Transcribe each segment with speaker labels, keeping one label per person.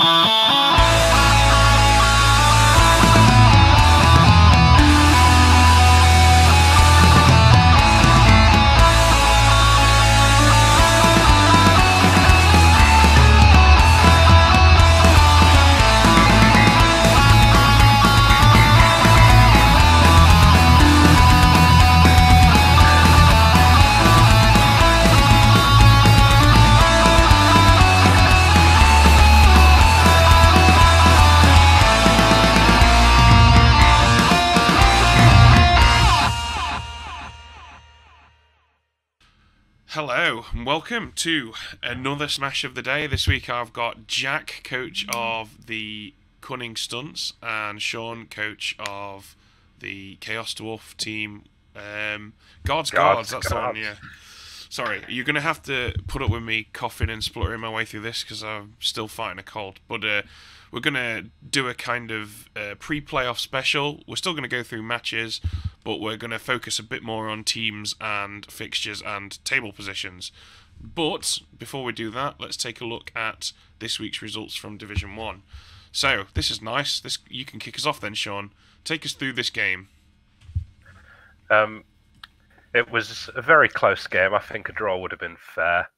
Speaker 1: Música welcome to another Smash of the Day. This week I've got Jack, coach of the Cunning Stunts, and Sean, coach of the Chaos Dwarf team. Um, God's Guards,
Speaker 2: Guards,
Speaker 1: that's the one, yeah. Sorry, you're going to have to put up with me coughing and spluttering my way through this because I'm still fighting a cold. But uh, we're going to do a kind of uh, pre playoff special. We're still going to go through matches, but we're going to focus a bit more on teams and fixtures and table positions. But before we do that, let's take a look at this week's results from Division 1. So, this is nice. This You can kick us off then, Sean. Take us through this game.
Speaker 2: Um, it was a very close game. I think a draw would have been fair.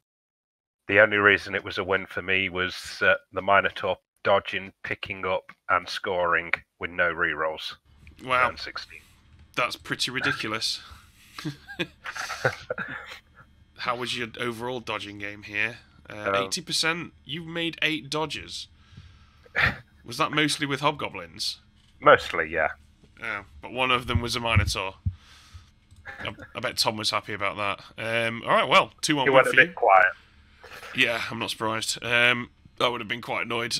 Speaker 2: The only reason it was a win for me was uh, the Minotaur dodging, picking up, and scoring with no rerolls.
Speaker 1: Wow,
Speaker 2: 16.
Speaker 1: that's pretty ridiculous. How was your overall dodging game here? Uh,
Speaker 2: Um,
Speaker 1: 80%. You made eight dodges. Was that mostly with hobgoblins?
Speaker 2: Mostly, yeah.
Speaker 1: Yeah, but one of them was a minotaur. I, I bet Tom was happy about that. Um, all right, well, two one
Speaker 2: went a
Speaker 1: for you.
Speaker 2: bit quiet.
Speaker 1: Yeah, I'm not surprised. Um, I would have been quite annoyed.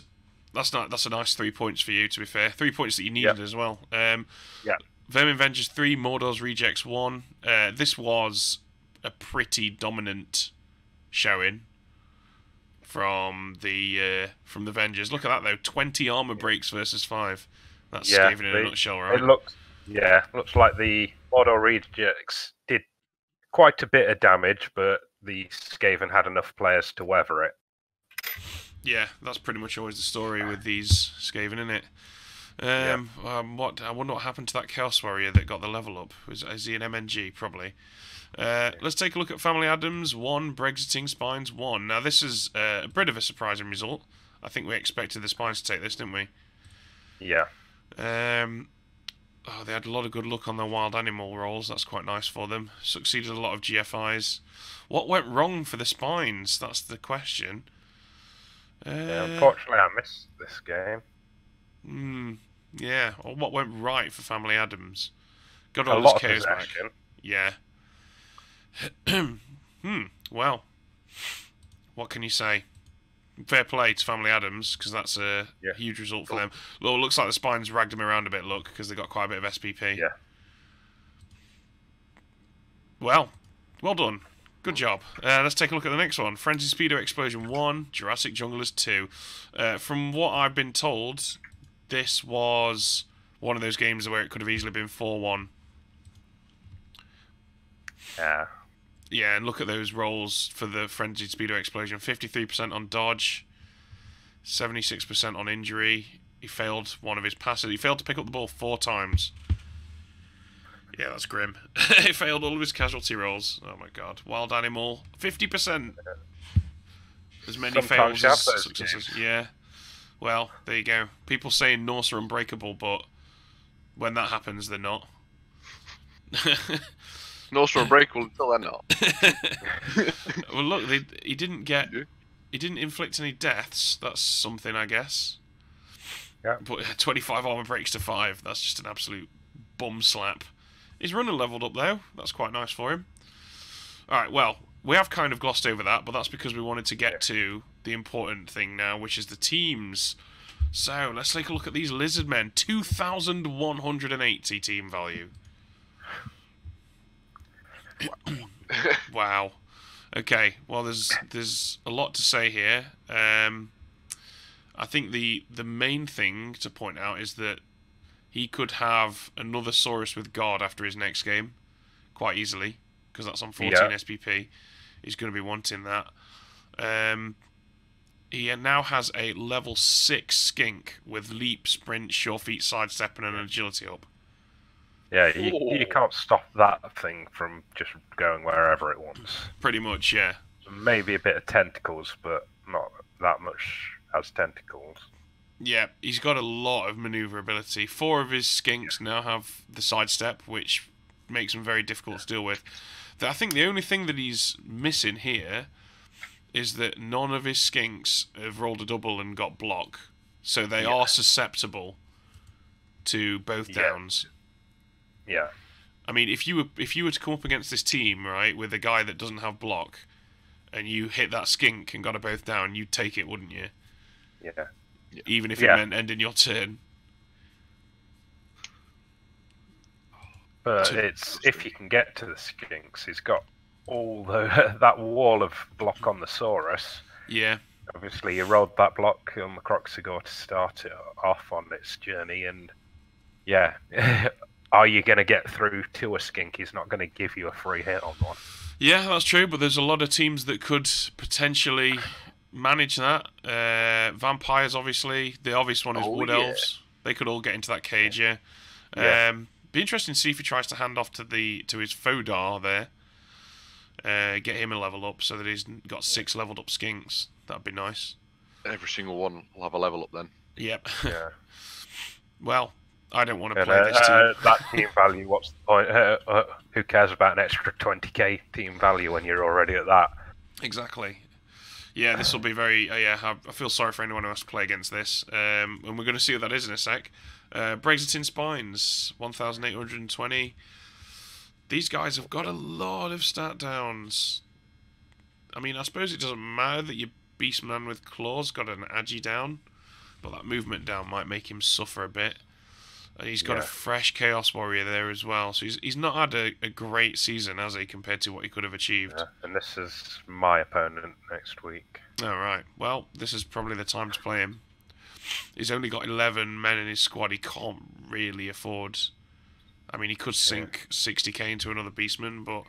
Speaker 1: That's not. That's a nice three points for you. To be fair, three points that you needed as well. Um,
Speaker 2: Yeah.
Speaker 1: Vermin Vengers three, Mordor's Rejects one. Uh, this was a pretty dominant showing from the uh, from the Vengers. Look at that though, twenty armor breaks versus five. That's
Speaker 2: Yeah,
Speaker 1: Skaven in a nutshell, right?
Speaker 2: It looks, yeah, looks like the Mordor Rejects did quite a bit of damage, but the Skaven had enough players to weather it.
Speaker 1: Yeah, that's pretty much always the story with these Skaven, isn't it? Um, um, what I wonder what happened to that Chaos Warrior that got the level up. Was is he an MNG? Probably. Uh, let's take a look at Family Adams one, Brexiting Spines one. Now this is uh, a bit of a surprising result. I think we expected the Spines to take this, didn't we?
Speaker 2: Yeah.
Speaker 1: Um, oh, they had a lot of good luck on their wild animal rolls. That's quite nice for them. Succeeded a lot of GFIs. What went wrong for the Spines? That's the question. Uh,
Speaker 2: Yeah, unfortunately, I missed this game.
Speaker 1: Hmm. Yeah. Or what went right for Family Adams? Got
Speaker 2: A
Speaker 1: all
Speaker 2: lot of
Speaker 1: back. Yeah. hmm. Well, what can you say? Fair play to Family Adams because that's a
Speaker 2: Yeah.
Speaker 1: huge result for
Speaker 2: Cool.
Speaker 1: them. Well, looks like the spines ragged them around a bit. Look, because they got quite a bit of SPP.
Speaker 2: Yeah.
Speaker 1: Well, well done. Good job. Uh, let's take a look at the next one. Frenzy Speedo Explosion 1, Jurassic Junglers 2. Uh, from what I've been told, this was one of those games where it could have easily been 4 1.
Speaker 2: Yeah.
Speaker 1: Yeah, and look at those rolls for the Frenzied Speedo Explosion 53% on dodge, 76% on injury. He failed one of his passes. He failed to pick up the ball four times. Yeah, that's grim. he failed all of his casualty rolls. Oh my god. Wild Animal, 50%. As many
Speaker 2: Sometimes
Speaker 1: fails as successes.
Speaker 2: games.
Speaker 1: Yeah. Well, there you go. People saying Norse are unbreakable, but when that happens, they're not.
Speaker 3: Norse are unbreakable until they're not.
Speaker 1: well, look, they, he didn't get, he didn't inflict any deaths. That's something, I guess.
Speaker 2: Yeah.
Speaker 1: But uh, 25 armor breaks to five. That's just an absolute bum slap. His runner leveled up though. That's quite nice for him. All right. Well, we have kind of glossed over that, but that's because we wanted to get
Speaker 2: Yeah.
Speaker 1: to the important thing now, which is the teams. So let's take a look at these lizard men. 2,180 team value. Wow. Okay. Well, there's there's a lot to say here. Um, I think the the main thing to point out is that he could have another Saurus with guard after his next game, quite easily, because that's on 14
Speaker 2: Yeah.
Speaker 1: SPP. He's going to be wanting that. Um, he now has a level six skink with leap, sprint, sure feet, sidestepping, and an agility up.
Speaker 2: Yeah, you, you can't stop that thing from just going wherever it wants.
Speaker 1: Pretty much, yeah.
Speaker 2: Maybe a bit of tentacles, but not that much as tentacles.
Speaker 1: Yeah, he's got a lot of maneuverability. Four of his skinks now have the sidestep, which makes him very difficult to deal with. I think the only thing that he's missing here is that none of his skinks have rolled a double and got block, so they
Speaker 2: Yeah.
Speaker 1: are susceptible to both
Speaker 2: Yeah.
Speaker 1: downs.
Speaker 2: Yeah,
Speaker 1: I mean, if you were if you were to come up against this team, right, with a guy that doesn't have block, and you hit that skink and got it both down, you'd take it, wouldn't you?
Speaker 2: yeah.
Speaker 1: Even if
Speaker 2: Yeah.
Speaker 1: it meant ending your turn.
Speaker 2: But
Speaker 1: To-
Speaker 2: it's if you can get to the skinks, he's got all the that wall of block on the Saurus.
Speaker 1: Yeah,
Speaker 2: Obviously, you rolled that block on the Kroxigor to start it off on its journey, and yeah, are you going to get through to a skink? He's not going to give you a free hit on one.
Speaker 1: Yeah, that's true, but there's a lot of teams that could potentially manage that. Uh, vampires, obviously. The obvious one is
Speaker 3: Oh,
Speaker 1: Wood
Speaker 3: yeah.
Speaker 1: Elves. They could all get into that cage, yeah.
Speaker 2: Yeah.
Speaker 1: Um, be interesting to see if he tries to hand off to the to his Fodar there. Uh, get him a level up so that he's got six leveled up skinks. That'd be nice.
Speaker 3: Every single one will have a level up then.
Speaker 1: Yep.
Speaker 2: Yeah.
Speaker 1: well, I don't want to
Speaker 2: And,
Speaker 1: play
Speaker 2: uh,
Speaker 1: this team.
Speaker 2: uh, that team value, what's the point? Uh, uh, who cares about an extra 20k team value when you're already at that?
Speaker 1: Exactly. Yeah, this will be very. Uh, yeah, I, I feel sorry for anyone who has to play against this. Um, and we're going to see what that is in a sec. Uh, Brazelton Spines, 1,820. These guys have got a lot of stat downs. I mean, I suppose it doesn't matter that your Beastman with claws got an agi down, but that movement down might make him suffer a bit. And he's got a fresh Chaos Warrior there as well, so he's, he's not had a, a great season, has he, compared to what he could have achieved.
Speaker 2: Yeah, and this is my opponent next week.
Speaker 1: All right. Well, this is probably the time to play him. He's only got 11 men in his squad. He can't really afford. I mean, he could sink 60k into another beastman, but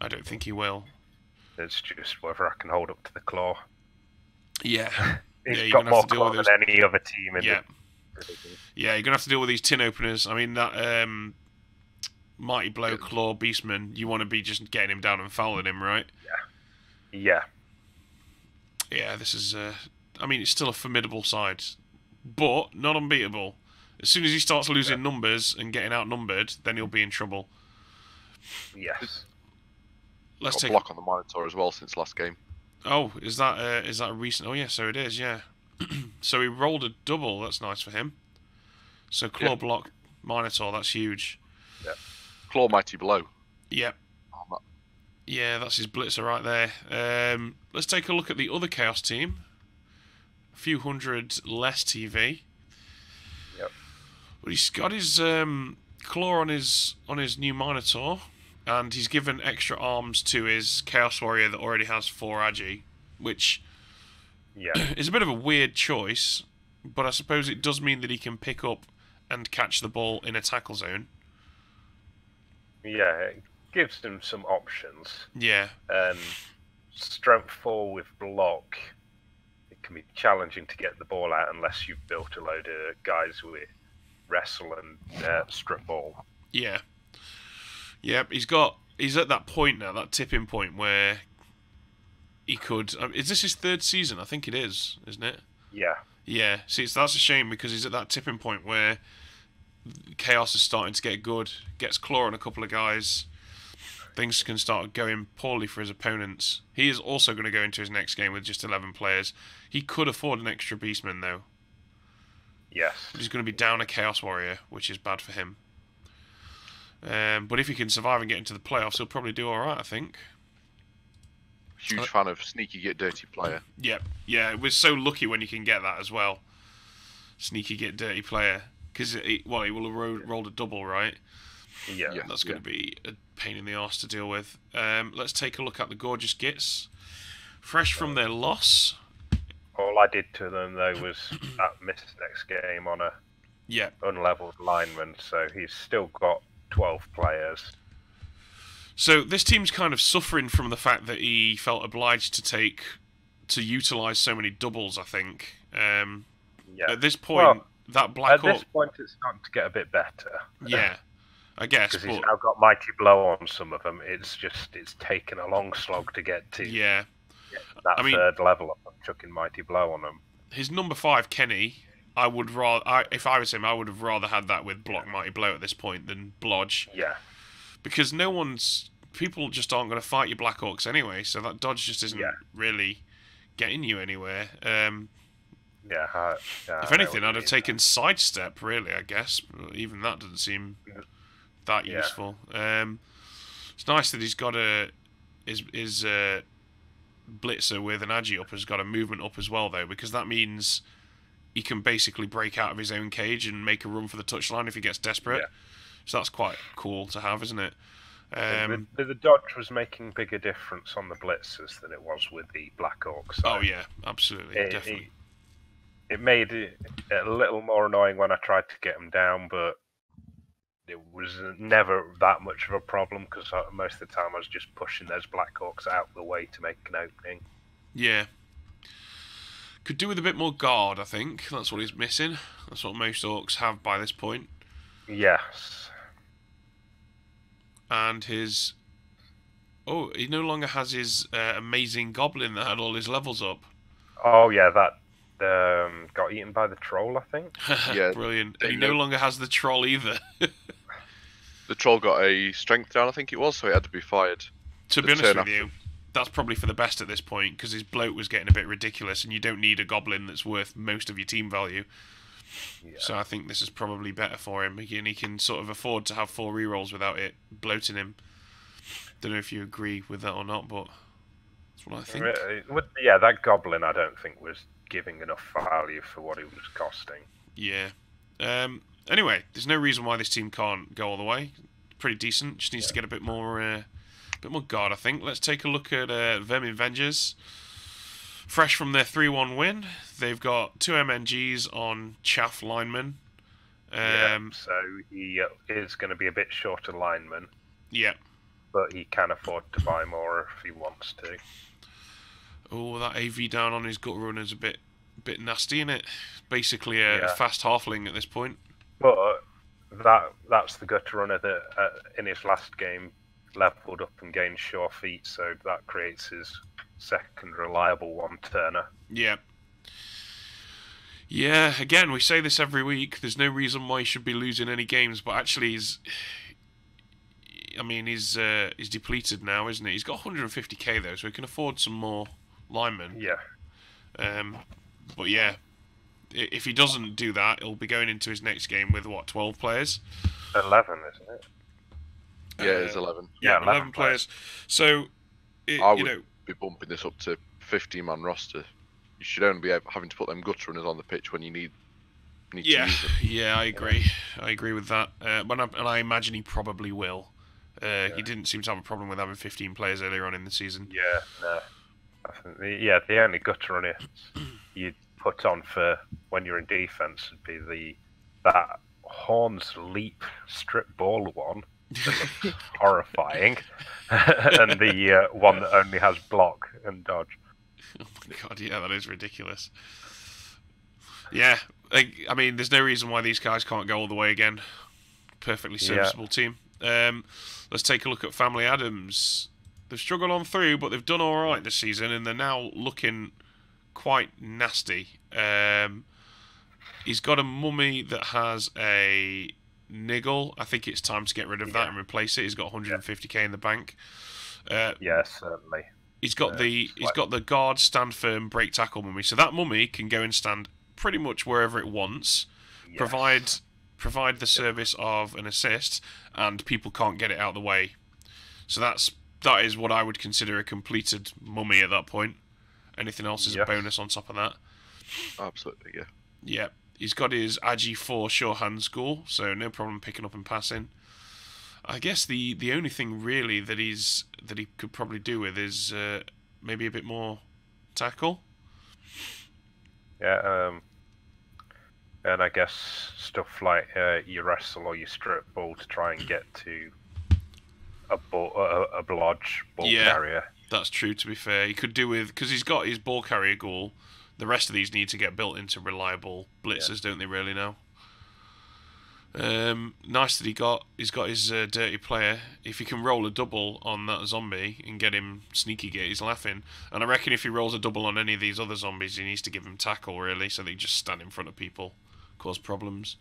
Speaker 1: I don't think he will.
Speaker 2: It's just whether I can hold up to the claw.
Speaker 1: Yeah.
Speaker 2: He's
Speaker 1: Yeah,
Speaker 2: got more
Speaker 1: have to deal
Speaker 2: claw than any other team in
Speaker 1: Yeah.
Speaker 2: the.
Speaker 1: Yeah, you're gonna have to deal with these tin openers. I mean, that um, mighty blow claw beastman. You want to be just getting him down and fouling him, right?
Speaker 2: Yeah,
Speaker 1: Yeah, Yeah. this is. Uh, I mean, it's still a formidable side, but not unbeatable. As soon as he starts losing numbers and getting outnumbered, then he'll be in trouble.
Speaker 2: yes.
Speaker 1: Let's
Speaker 3: Got
Speaker 1: take.
Speaker 3: a block on the Minotaur as well since last game.
Speaker 1: Oh, is that uh, is that a recent? Oh yeah, so it is. Yeah. so he rolled a double. That's nice for him. So claw
Speaker 3: Yeah.
Speaker 1: block Minotaur. That's huge. Yeah.
Speaker 3: Claw Mighty Blow.
Speaker 1: Yep.
Speaker 3: Oh,
Speaker 1: Yeah, that's his blitzer right there. Um, let's take a look at the other Chaos team. A few hundred less TV.
Speaker 2: Yep.
Speaker 1: Well, he's got his um, claw on his on his new Minotaur, and he's given extra arms to his Chaos Warrior that already has four agi, which
Speaker 2: Yeah,
Speaker 1: is a bit of a weird choice, but I suppose it does mean that he can pick up and catch the ball in a tackle zone.
Speaker 2: yeah. It gives them some options.
Speaker 1: Yeah,
Speaker 2: And strength four with block, it can be challenging to get the ball out unless you've built a load of guys with wrestle and uh, strip ball.
Speaker 1: yeah, yeah. He's got he's at that point now, that tipping point where he could. um, Is this his third season? I think it is, isn't it?
Speaker 2: Yeah,
Speaker 1: Yeah. See, it's, that's a shame because he's at that tipping point where chaos is starting to get good. Gets claw on a couple of guys. Things can start going poorly for his opponents. He is also going to go into his next game with just 11 players. He could afford an extra beastman though.
Speaker 2: yes.
Speaker 1: He's going to be down a chaos warrior, which is bad for him. Um, but if he can survive and get into the playoffs, he'll probably do all right. I think.
Speaker 3: Huge
Speaker 1: Uh,
Speaker 3: fan of sneaky git dirty player.
Speaker 1: Yep. Yeah, we're so lucky when you can get that as well. Sneaky git dirty player because well, he will have ro- rolled a double, right?
Speaker 2: Yeah.
Speaker 3: Yeah.
Speaker 1: That's going to be a pain in the arse to deal with. Um, let's take a look at the gorgeous gits. Fresh from their loss.
Speaker 2: All I did to them though was that missed next game on a
Speaker 1: Yeah,
Speaker 2: unleveled lineman, so he's still got twelve players.
Speaker 1: So this team's kind of suffering from the fact that he felt obliged to take to utilize so many doubles. I think um,
Speaker 2: Yeah.
Speaker 1: at this point
Speaker 2: Well,
Speaker 1: that Black
Speaker 2: At
Speaker 1: Hawk,
Speaker 2: this point, it's starting to get a bit better.
Speaker 1: yeah, I guess,
Speaker 2: Because he's now got mighty blow on some of them. It's just it's taken a long slog to get to
Speaker 1: yeah,
Speaker 2: that
Speaker 1: I mean-
Speaker 2: third level of chucking mighty blow on them.
Speaker 1: his number five Kenny. I would rather, I, if I was him, I would have rather had that with Block Mighty Blow at this point than Blodge.
Speaker 2: Yeah.
Speaker 1: Because no one's people just aren't going to fight your Black Orcs anyway. So that dodge just isn't
Speaker 2: Yeah.
Speaker 1: really getting you anywhere. Um,
Speaker 2: Yeah. I, yeah,
Speaker 1: if anything, I'd have taken sidestep. Really, I guess But even that doesn't seem that
Speaker 2: Yeah.
Speaker 1: useful. Um, it's nice that he's got a his his uh, blitzer with an agi up has got a movement up as well though, because that means he can basically break out of his own cage and make a run for the touchline if he gets desperate. So that's quite cool to have, isn't it?
Speaker 2: The-
Speaker 1: Um,
Speaker 2: the, the dodge was making bigger difference on the blitzers than it was with the black Blackhawks.
Speaker 1: Oh yeah, absolutely,
Speaker 2: it,
Speaker 1: definitely.
Speaker 2: It, it made it a little more annoying when I tried to get them down, but it was never that much of a problem because most of the time I was just pushing those Black Orcs out of the way to make an opening.
Speaker 1: Yeah. Could do with a bit more guard, I think. That's what he's missing. That's what most orcs have by this point.
Speaker 2: Yes.
Speaker 1: And his. Oh, he no longer has his uh, amazing goblin that had all his levels up.
Speaker 2: Oh yeah, that um, got eaten by the troll, I think.
Speaker 3: Yeah,
Speaker 1: Brilliant. And he no longer has the troll either.
Speaker 3: The troll got a strength down, I think it was, so he had to be fired.
Speaker 1: to be honest with
Speaker 3: after-
Speaker 1: you, that's probably for the best at this point because his bloat was getting a bit ridiculous and you don't need a goblin that's worth most of your team value.
Speaker 2: Yeah.
Speaker 1: So I think this is probably better for him, and he can sort of afford to have four rerolls without it bloating him. Don't know if you agree with that or not, but that's what I think.
Speaker 2: Uh, yeah, that goblin I don't think was giving enough value for what it was costing.
Speaker 1: Yeah. Um. Anyway, there's no reason why this team can't go all the way. Pretty decent. Just needs to get a bit more, uh, bit more guard. I think. Let's take a look at uh, Vermin Vengers. Fresh from their three-one win, they've got two MNGs on Chaff lineman.
Speaker 2: Yeah,
Speaker 1: Um.
Speaker 2: so he uh, is going to be a bit short of lineman,
Speaker 1: Yeah.
Speaker 2: but he can afford to buy more if he wants to.
Speaker 1: Oh, that AV down on his gut run is a bit, bit nasty, is it? Basically a,
Speaker 2: Yeah.
Speaker 1: fast halfling at this point.
Speaker 2: But that that's the gutter runner that uh, in his last game leveled up and gained sure feet, so that creates his second reliable one turner.
Speaker 1: Yeah. Yeah, again, we say this every week. There's no reason why he should be losing any games, but actually, he's. I mean, he's uh, he's depleted now, isn't he? He's got 150k though, so he can afford some more linemen.
Speaker 2: Yeah,
Speaker 1: Um, but yeah, if he doesn't do that, he'll be going into his next game with what 12 players.
Speaker 2: eleven, isn't it?
Speaker 3: Yeah, it's
Speaker 1: Uh,
Speaker 3: 11.
Speaker 1: Yeah,
Speaker 2: 11
Speaker 1: 11 players. So, it,
Speaker 3: I
Speaker 1: you know,
Speaker 3: Be bumping this up to 15 man roster. You should only be having to put them gut runners on the pitch when you need, need
Speaker 1: Yeah,
Speaker 3: to use them.
Speaker 1: yeah, I agree. I agree with that. Uh, but I, and I imagine he probably will. Uh,
Speaker 2: Yeah.
Speaker 1: He didn't seem to have a problem with having 15 players earlier on in the season.
Speaker 2: Yeah, no. The, yeah, the only gutter runner you'd put on for when you're in defense would be the that horns leap strip ball one. horrifying, and the uh, one that only has block and dodge.
Speaker 1: oh my god, yeah, that is ridiculous. Yeah, I, I mean, there's no reason why these guys can't go all the way again. Perfectly
Speaker 2: Yeah.
Speaker 1: serviceable team. Um, let's take a look at Family Adams. They've struggled on through, but they've done all right this season, and they're now looking quite nasty. Um, he's got a mummy that has a niggle. I think it's time to get rid of that and replace it. He's got 150k in the bank. Uh,
Speaker 2: Yeah, certainly.
Speaker 1: He's got
Speaker 2: Yeah,
Speaker 1: the
Speaker 2: it's
Speaker 1: he's
Speaker 2: like-
Speaker 1: got the guard stand firm break tackle mummy. So that mummy can go and stand pretty much wherever it wants,
Speaker 2: Yes.
Speaker 1: provide provide the service of an assist, and people can't get it out of the way. So that's that is what I would consider a completed mummy at that point. Anything else is a bonus on top of that.
Speaker 3: Absolutely, yeah.
Speaker 1: Yeah, he's got his Agi four sure hand school, so no problem picking up and passing. I guess the the only thing really that he's that he could probably do with is uh, maybe a bit more tackle.
Speaker 2: Yeah, um, and I guess stuff like uh, you wrestle or you strip ball to try and get to a ball, a, a blodge ball
Speaker 1: Yeah.
Speaker 2: carrier.
Speaker 1: That's true. To be fair, he could do with because he's got his ball carrier goal. The rest of these need to get built into reliable blitzers, don't they? Really now. Um, nice that he got. He's got his uh, dirty player. If he can roll a double on that zombie and get him sneaky git, he's laughing. And I reckon if he rolls a double on any of these other zombies, he needs to give him tackle really, so they just stand in front of people, cause problems,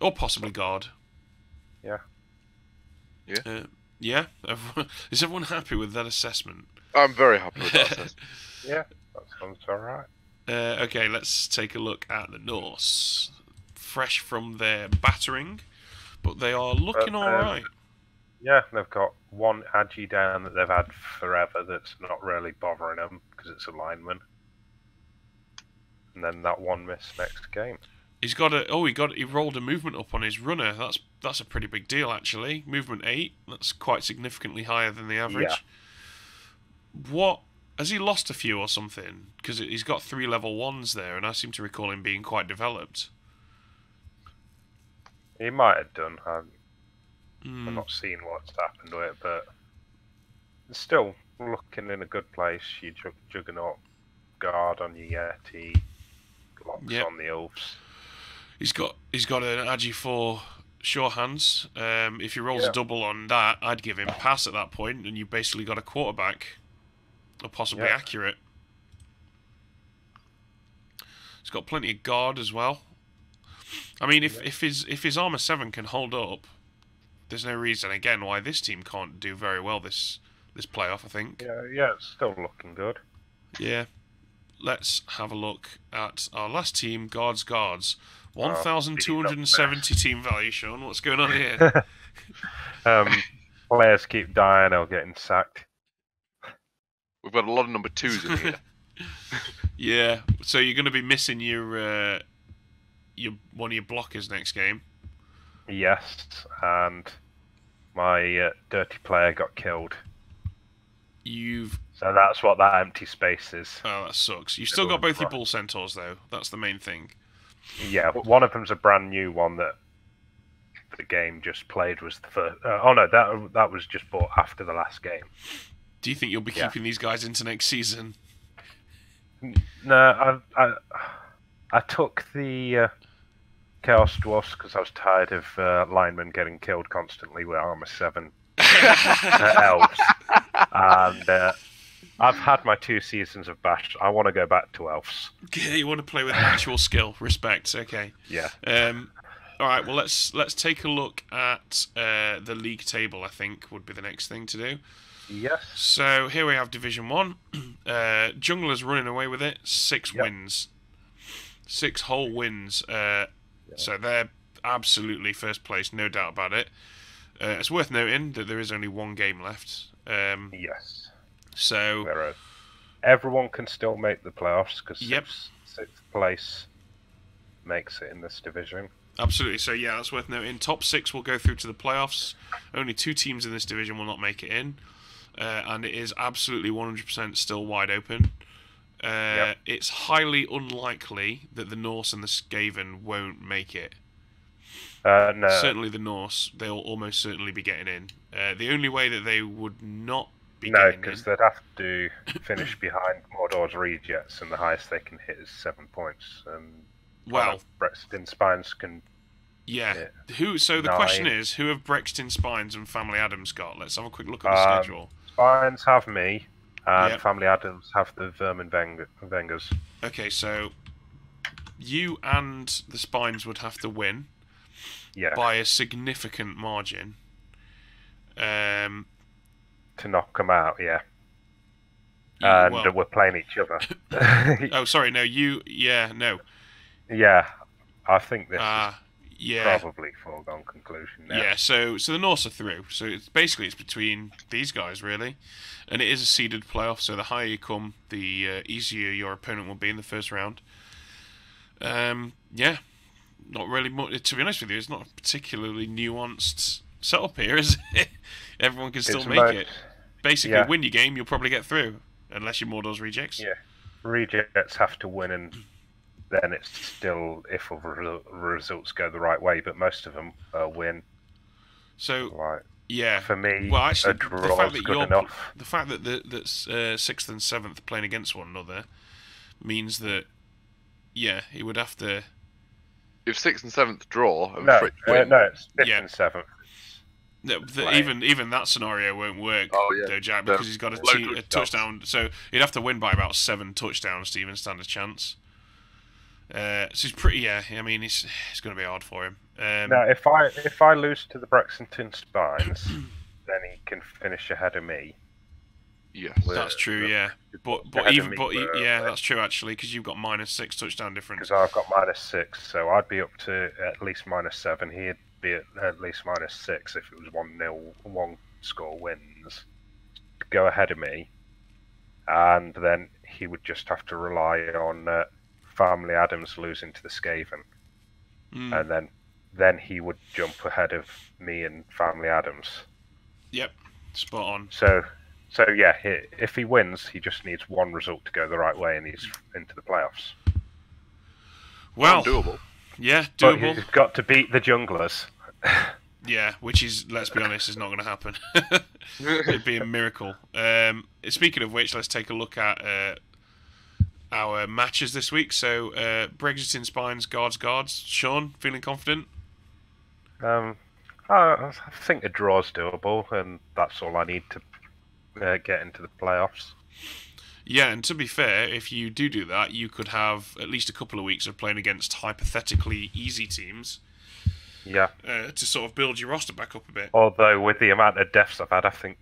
Speaker 1: or possibly guard.
Speaker 2: Yeah.
Speaker 3: Yeah.
Speaker 1: Uh, yeah. Everyone- Is everyone happy with that assessment?
Speaker 3: I'm very happy with that. assessment.
Speaker 2: Yeah, that sounds alright.
Speaker 1: Uh, okay, let's take a look at the Norse. Fresh from their battering, but they are looking
Speaker 2: Uh,
Speaker 1: all
Speaker 2: um. Yeah, they've got one Agi down that they've had forever that's not really bothering them because it's a lineman. And then that one miss next game.
Speaker 1: He's got a oh he got he rolled a movement up on his runner. That's that's a pretty big deal actually. Movement eight. That's quite significantly higher than the average. What has he lost a few or something? Because he's got three level ones there, and I seem to recall him being quite developed.
Speaker 2: He might have done. I'm,
Speaker 1: Hmm.
Speaker 2: I'm not seeing what's happened to it, but still looking in a good place. You jug- Juggernaut guard on your Yeti, locks
Speaker 1: Yep.
Speaker 2: on the Elves.
Speaker 1: He's got he's got an Agi four sure hands. Um, if he rolls
Speaker 2: Yeah.
Speaker 1: a double on that, I'd give him pass at that point, and you basically got a quarterback, or possibly
Speaker 2: Yeah.
Speaker 1: accurate. He's got plenty of guard as well. I mean, if, if his if his armor seven can hold up, there's no reason again why this team can't do very well this this playoff. I think.
Speaker 2: Yeah, yeah, it's still looking good.
Speaker 1: Yeah. Let's have a look at our last team, Guards Guards.
Speaker 2: Oh,
Speaker 1: 1,270 team value, Sean. What's going on here?
Speaker 2: Um, players keep dying or getting sacked.
Speaker 3: We've got a lot of number twos in here.
Speaker 1: yeah. So you're going to be missing your uh, your one of your blockers next game.
Speaker 2: Yes, and my uh, dirty player got killed.
Speaker 1: You've
Speaker 2: So that's what that empty space is.
Speaker 1: oh that sucks. You've still got both your bull centaurs though. That's the main thing.
Speaker 2: Yeah, one of them's a brand new one that the game just played was the first. Uh, oh no, that that was just bought after the last game.
Speaker 1: Do you think you'll be
Speaker 2: Yeah.
Speaker 1: keeping these guys into next season?
Speaker 2: No, I I, I took the uh, Chaos Dwarfs because I was tired of uh, linemen getting killed constantly with armor seven uh, elves, and uh, I've had my two seasons of Bash. I want to go back to elves.
Speaker 1: Yeah, you want to play with actual skill, respect. Okay.
Speaker 2: Yeah,
Speaker 1: Um, all right. Well, let's let's take a look at uh, the league table. I think would be the next thing to do.
Speaker 2: Yes,
Speaker 1: So here we have Division One. Uh, Junglers running away with it. Six
Speaker 2: Yep.
Speaker 1: wins, six whole wins. Uh, So they're absolutely first place, no doubt about it. Uh, it's worth noting that there is only one game left. Um,
Speaker 2: yes.
Speaker 1: so
Speaker 2: Whereas everyone can still make the playoffs because
Speaker 1: Yep.
Speaker 2: sixth, sixth place makes it in this division.
Speaker 1: Absolutely. So yeah, that's worth noting. Top six will go through to the playoffs. Only two teams in this division will not make it in, uh, and it is absolutely 100% still wide open. Uh,
Speaker 2: Yep.
Speaker 1: It's highly unlikely that the Norse and the Skaven won't make it.
Speaker 2: Uh, no,
Speaker 1: Certainly the Norse, they'll almost certainly be getting in. Uh, the only way that they would not be
Speaker 2: no,
Speaker 1: getting in.
Speaker 2: because they'd have to finish behind Mordor's Rejects, and the highest they can hit is seven points. And
Speaker 1: Well,
Speaker 2: Brexton Spines can.
Speaker 1: yeah. Who? So the question is, who have Brexton Spines and Family Adams got? Let's have a quick look at the
Speaker 2: Um,
Speaker 1: schedule.
Speaker 2: Spines have me, and
Speaker 1: Yep.
Speaker 2: Family Adams have the Vermin Veng- Vengers.
Speaker 1: Okay, so you and the Spines would have to win
Speaker 2: Yeah,
Speaker 1: by a significant margin. Um,
Speaker 2: to knock them out. Yeah,
Speaker 1: you-
Speaker 2: and
Speaker 1: well-
Speaker 2: we're playing each other.
Speaker 1: oh, sorry, no, you. Yeah, no.
Speaker 2: yeah, I think this
Speaker 1: Ah,
Speaker 2: is
Speaker 1: yeah,
Speaker 2: probably foregone conclusion. Now.
Speaker 1: yeah. So, so the Norse are through. So it's basically it's between these guys really, and it is a seeded playoff. So the higher you come, the uh, easier your opponent will be in the first round. Um, yeah, not really much. To be honest with you, it's not a particularly nuanced setup here, is it? Everyone can still
Speaker 2: It's
Speaker 1: make it. Basically,
Speaker 2: yeah.
Speaker 1: win your game, you'll probably get through, unless your Mordor's rejects.
Speaker 2: Yeah. Rejects have to win, and then it's still if other re- results go the right way. But most of them uh, win.
Speaker 1: So
Speaker 2: Like
Speaker 1: Yeah.
Speaker 2: For me,
Speaker 1: Well, actually,
Speaker 2: a
Speaker 1: the fact
Speaker 2: is
Speaker 1: that
Speaker 2: good
Speaker 1: you're
Speaker 2: enough.
Speaker 1: the fact that the that's uh, sixth and seventh playing against one another means that yeah, he would have to.
Speaker 3: If sixth and seventh draw and
Speaker 2: No,
Speaker 3: Fritz
Speaker 2: uh, no, it's fifth
Speaker 1: Yeah.
Speaker 2: and seventh.
Speaker 1: No, the, even even that scenario won't work.
Speaker 3: Oh, yeah.
Speaker 1: though, Jack,
Speaker 3: No,
Speaker 1: because he's got a,
Speaker 3: low
Speaker 1: te- a
Speaker 3: touchdowns.
Speaker 1: touchdown. So he'd have to win by about seven touchdowns to even stand a chance. Uh, so he's pretty. Yeah, I mean, it's it's going to be hard for him. Um,
Speaker 2: Now, if I if I lose to the Brexington Spines, then he can finish ahead of me.
Speaker 3: yes.
Speaker 1: that's true. Yeah, but but even but e- yeah, that's true actually because you've got minus six touchdown difference.
Speaker 2: because I've got minus six, so I'd be up to at least minus seven. He'd be at, at least minus six if it was one nil, one score wins. Go ahead of me, and then he would just have to rely on uh, Family Adams losing to the Skaven,
Speaker 1: Mm,
Speaker 2: and then then he would jump ahead of me and Family Adams.
Speaker 1: yep, spot on.
Speaker 2: So. So yeah, he, if he wins, he just needs one result to go the right way, and he's into the playoffs.
Speaker 1: Well,
Speaker 3: doable.
Speaker 1: yeah, doable.
Speaker 2: But
Speaker 1: doable.
Speaker 2: he's got to beat the junglers.
Speaker 1: Yeah, which is let's be honest, is not going to happen. It'd be a miracle. Um, speaking of which, let's take a look at uh, our matches this week. So, uh, Brexit in spines, guards, guards. Sean, feeling confident?
Speaker 2: Um, I, I think a draw is doable, and that's all I need to uh, get into the playoffs.
Speaker 1: Yeah, and to be fair, if you do do that, you could have at least a couple of weeks of playing against hypothetically easy teams
Speaker 2: Yeah.
Speaker 1: uh, to sort of build your roster back up a bit.
Speaker 2: Although with the amount of deaths I've had, I think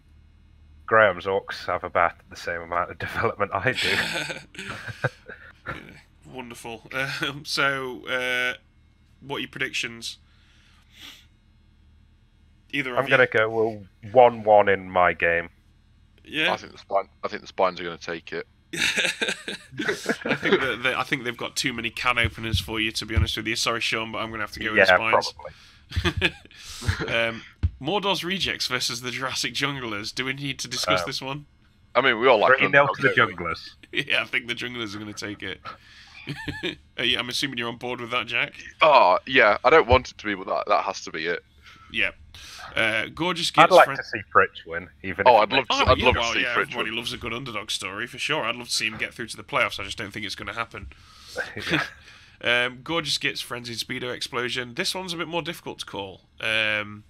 Speaker 2: Graham's Orcs have about the same amount of development I do.
Speaker 1: Yeah, Wonderful. Um, so, uh, what are your predictions? Either
Speaker 2: I'm gonna go well, one-one in my game.
Speaker 1: Yeah.
Speaker 3: I think the spine. I think the spines are going to take it.
Speaker 1: I think that that- I think they've got too many can openers for you. To be honest with you, sorry, Sean, but I'm going to have to go
Speaker 2: yeah,
Speaker 1: with
Speaker 2: probably.
Speaker 1: Spines. um, Mordor's rejects versus the Jurassic Junglers. Do we need to discuss
Speaker 2: Uh,
Speaker 1: this one?
Speaker 3: I mean, we all like
Speaker 2: Three nil to the junglers.
Speaker 1: Yeah, I think the Junglers are going to take it. You- I'm assuming you're on board with that, Jack.
Speaker 3: Oh yeah, I don't want it to be, but that, that has to be it.
Speaker 1: Yeah. Uh, Gorgeous
Speaker 2: I'd
Speaker 1: gets
Speaker 2: like
Speaker 1: friend-
Speaker 2: to see Pritch win, even.
Speaker 3: Oh, I'd love to-
Speaker 1: Oh,
Speaker 3: I'd
Speaker 1: yeah,
Speaker 3: love to
Speaker 1: well,
Speaker 3: see
Speaker 1: yeah,
Speaker 3: Fridge
Speaker 1: everybody
Speaker 3: win.
Speaker 1: loves a good underdog story for sure. I'd love to see him get through to the playoffs. I just don't think it's going to happen. Um, Gorgeous Gits frenzied speedo explosion. This one's a bit more difficult to call. Um,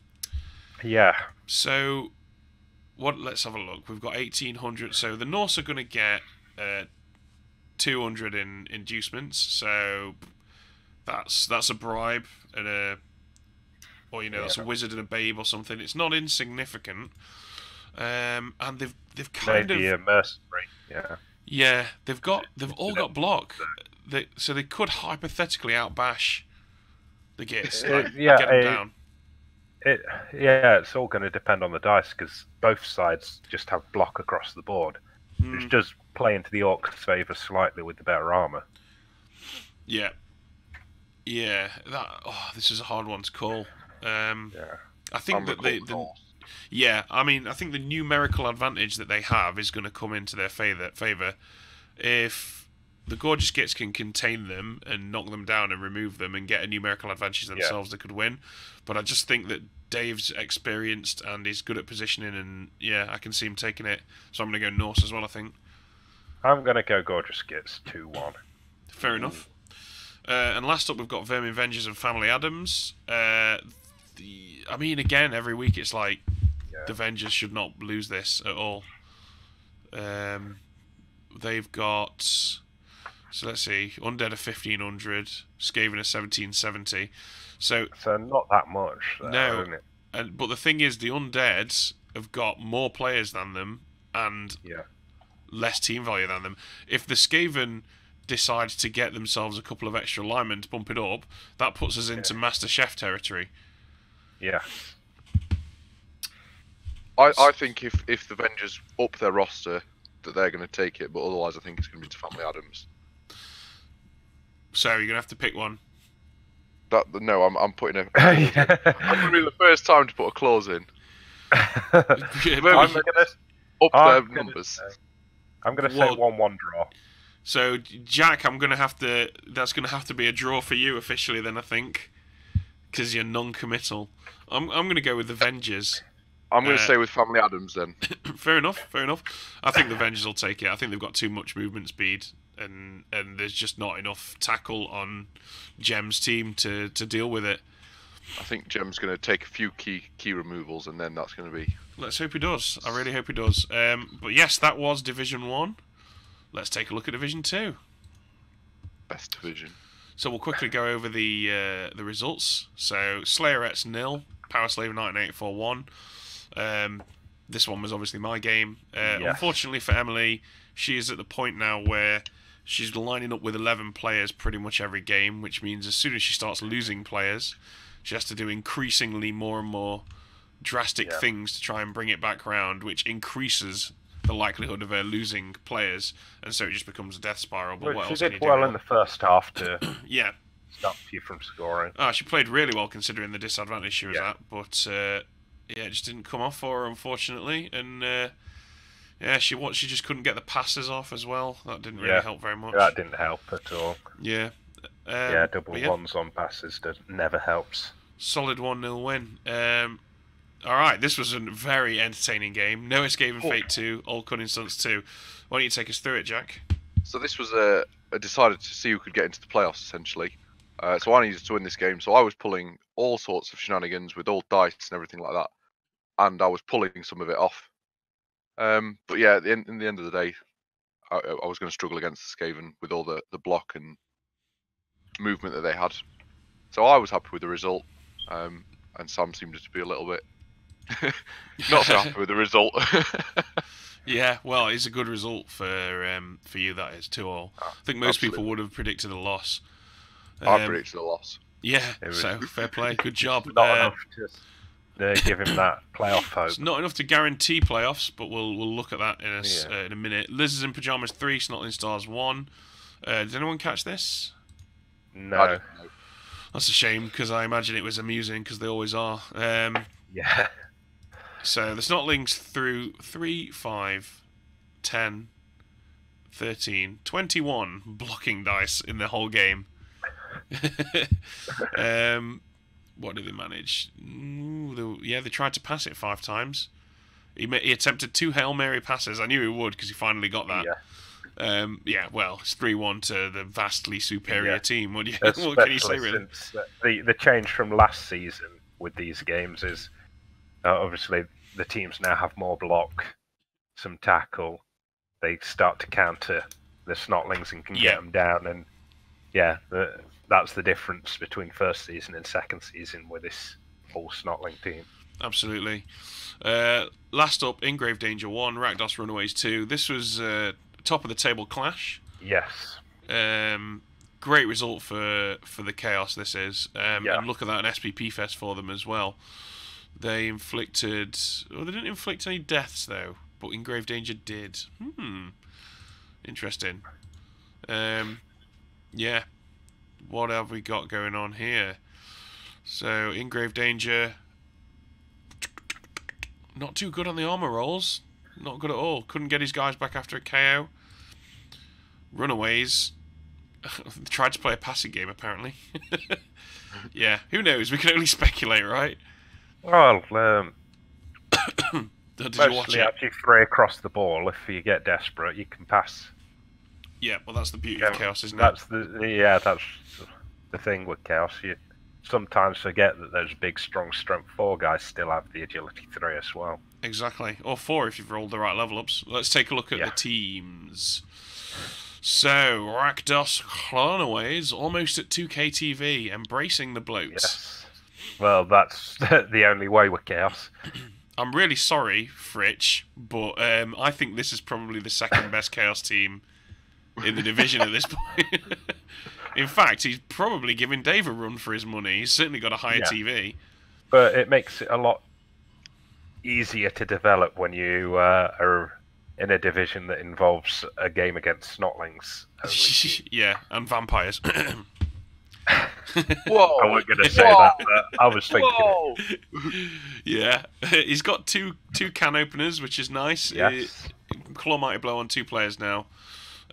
Speaker 2: yeah.
Speaker 1: so, what? Let's have a look. We've got eighteen hundred. So the Norse are going to get uh, two hundred in inducements. So that's that's a bribe and a, or you know, that's a wizard and a babe or something. It's not insignificant. Um, and they've they've kind
Speaker 2: Maybe
Speaker 1: of
Speaker 2: a mercenary. Yeah.
Speaker 1: yeah, they've got they've all got block. They, so they could hypothetically outbash the Gits,
Speaker 2: Uh,
Speaker 1: like,
Speaker 2: yeah,
Speaker 1: get them
Speaker 2: uh,
Speaker 1: down.
Speaker 2: It, yeah, it's all going to depend on the dice because both sides just have block across the board,
Speaker 1: Mm,
Speaker 2: which does play into the Orcs' favour slightly with the better armour.
Speaker 1: yeah, yeah. That oh, this is a hard one to call. Um,
Speaker 2: Yeah.
Speaker 1: I think
Speaker 3: I'm
Speaker 1: that
Speaker 3: with
Speaker 1: they, the, yeah, I mean, I think the numerical advantage that they have is going to come into their favor. Favor, if the gorgeous gits can contain them and knock them down and remove them and get a numerical advantage themselves, they could win. But I just think that Dave's experienced and he's good at positioning, and yeah, I can see him taking it. So I'm going to go Norse as well. I think
Speaker 2: I'm going to go Gorgeous Gits 2 1.
Speaker 1: fair enough. Uh, and last up, we've got Vermin Vengers and Family Adams. Uh, the, I mean, again, every week it's like
Speaker 2: Yeah.
Speaker 1: the Vengers should not lose this at all. Um, they've got so let's see, Undead are fifteen hundred, Skaven are seventeen seventy. So,
Speaker 2: So not that much, there,
Speaker 1: No.
Speaker 2: isn't it?
Speaker 1: and but the thing is, the Undead have got more players than them and
Speaker 2: Yeah.
Speaker 1: less team value than them. If the Skaven decide to get themselves a couple of extra linemen to bump it up, that puts us into Master Chef territory.
Speaker 2: Yeah.
Speaker 3: I, I think if if the Avengers up their roster, that they're going to take it. But otherwise, I think it's going to be to Family Adams.
Speaker 1: So you're gonna have to pick one.
Speaker 3: That no, I'm I'm putting a. I'm going to be the first time to put a clause in.
Speaker 2: I'm
Speaker 1: Yeah,
Speaker 2: gonna,
Speaker 3: Up
Speaker 2: I'm
Speaker 3: their numbers.
Speaker 2: say- I'm gonna say
Speaker 1: Well-
Speaker 2: one one draw.
Speaker 1: So Jack, I'm gonna have to. That's gonna have to be a draw for you officially. Then I think, because you're non-committal. I'm I'm gonna go with the Vengers.
Speaker 3: I'm going to
Speaker 1: Uh,
Speaker 3: say with Family Adams then.
Speaker 1: fair enough. Fair enough. I think the Avengers will take it. I think they've got too much movement speed, and and there's just not enough tackle on Gem's team to to deal with it.
Speaker 3: I think Gem's going to take a few key key removals, and then that's going to be
Speaker 1: Let's hope he does. I really hope he does. Um, but yes, that was Division One. Let's take a look at Division Two.
Speaker 3: best division.
Speaker 1: So we'll quickly go over the uh, the results. So Slayerettes nil, Power Slave 19841. Um, this one was obviously my game. Uh,
Speaker 2: Yes.
Speaker 1: Unfortunately for Emily, she is at the point now where she's lining up with 11 players pretty much every game, which means as soon as she starts losing players, she has to do increasingly more and more drastic
Speaker 2: Yeah.
Speaker 1: things to try and bring it back round, which increases the likelihood of her losing players, and so it just becomes a death spiral. But
Speaker 2: Well,
Speaker 1: what
Speaker 2: she did well in the first half to
Speaker 1: Yeah,
Speaker 2: stop you from scoring.
Speaker 1: Oh, she played really well considering the disadvantage she was
Speaker 2: Yeah.
Speaker 1: at, but uh, yeah, it just didn't come off for her, unfortunately. And uh, yeah, she what she just couldn't get the passes off as well. That didn't really
Speaker 2: Yeah.
Speaker 1: help very much.
Speaker 2: That didn't help at all.
Speaker 1: Yeah. Um,
Speaker 2: yeah, double
Speaker 1: yeah,
Speaker 2: ones on passes does, never helps.
Speaker 1: Solid one 0 win. Um, all right, this was a very entertaining game. No escape and
Speaker 3: Oh.
Speaker 1: fate two, all cunning stunts two. Why don't you take us through it, Jack?
Speaker 3: So this was a, a decided to see who could get into the playoffs essentially. Uh, so I needed to win this game. So I was pulling all sorts of shenanigans with all dice and everything like that, and I was pulling some of it off. Um, but yeah, at the end, in the end of the day, I, I was going to struggle against the Skaven with all the, the block and movement that they had. So I was happy with the result, um, and Sam seemed to be a little bit not so happy with the result.
Speaker 1: Yeah, well, it's a good result for um, for you. That is two all. I think most people would have predicted a loss.
Speaker 3: I
Speaker 1: Um,
Speaker 3: predicted a loss.
Speaker 1: Yeah, so fair play, good job.
Speaker 2: Not
Speaker 1: Uh,
Speaker 2: enough to uh, give him that playoff hope.
Speaker 1: it's not enough to guarantee playoffs, but we'll we'll look at that in a, s-
Speaker 2: Yeah.
Speaker 1: uh, in a minute. Lizards in pajamas three, Snotling Stars one. Uh, did anyone catch this?
Speaker 2: No.
Speaker 1: That's a shame because I imagine it was amusing because they always are. Um,
Speaker 2: Yeah.
Speaker 1: so the Snotlings threw 3, 5, 10, 13, 21 blocking dice in the whole game. um, what did they manage? Ooh, they, yeah, they tried to pass it five times. He, ma- he attempted two Hail Mary passes. I knew he would because he finally got that.
Speaker 2: Yeah.
Speaker 1: Um, yeah, well, it's 3 1 to the vastly superior
Speaker 2: Yeah.
Speaker 1: team. What, you, what can you say, really?
Speaker 2: the the change from last season with these games is uh, obviously the teams now have more block, some tackle. They start to counter the Snotlings and can
Speaker 1: Yeah.
Speaker 2: get them down, and yeah, the, that's the difference between first season and second season with this whole Snotling team.
Speaker 1: Absolutely. Uh, last up, Ingrave Danger 1, Rakdos Runaways 2. This was uh, top of the table clash.
Speaker 2: Yes.
Speaker 1: Um, great result for for the Chaos, this is. Um,
Speaker 2: Yeah.
Speaker 1: And look at that, an SPP fest for them as well. They inflicted. Well, they didn't inflict any deaths, though, but Ingrave Danger did. Hmm. Interesting. Um, yeah. What have we got going on here? So, in grave Danger. Not too good on the armor rolls. Not good at all. Couldn't get his guys back after a KO. Runaways. tried to play a passing game, apparently. yeah, who knows? We can only speculate, right?
Speaker 2: Well, um,
Speaker 1: Did
Speaker 2: mostly you throw across the ball, if you get desperate, you can pass
Speaker 1: Yeah, well, that's the beauty
Speaker 2: Yeah,
Speaker 1: of chaos, isn't it?
Speaker 2: That's the yeah, that's the thing with chaos. You sometimes forget that those big, strong strength four guys still have the agility three as well.
Speaker 1: Exactly. Or four if you've rolled the right level ups. Let's take a look at
Speaker 2: Yeah.
Speaker 1: the teams. So, Rakdos Runaways almost at 2k TV, embracing the bloats.
Speaker 2: Yes. Well, that's the only way with chaos.
Speaker 1: I'm really sorry, Fritch, but um, I think this is probably the second best Chaos team in the division at this point. in fact, he's probably giving Dave a run for his money. He's certainly got a higher
Speaker 2: Yeah.
Speaker 1: TV.
Speaker 2: But it makes it a lot easier to develop when you uh, are in a division that involves a game against snotlings.
Speaker 1: yeah, and vampires.
Speaker 3: Whoa!
Speaker 2: I wasn't going to say
Speaker 3: Whoa!
Speaker 2: that, but I was thinking.
Speaker 3: Whoa!
Speaker 1: yeah, he's got two two can openers, which is nice.
Speaker 2: Yes.
Speaker 1: Uh, Claw Mighty Blow on two players now.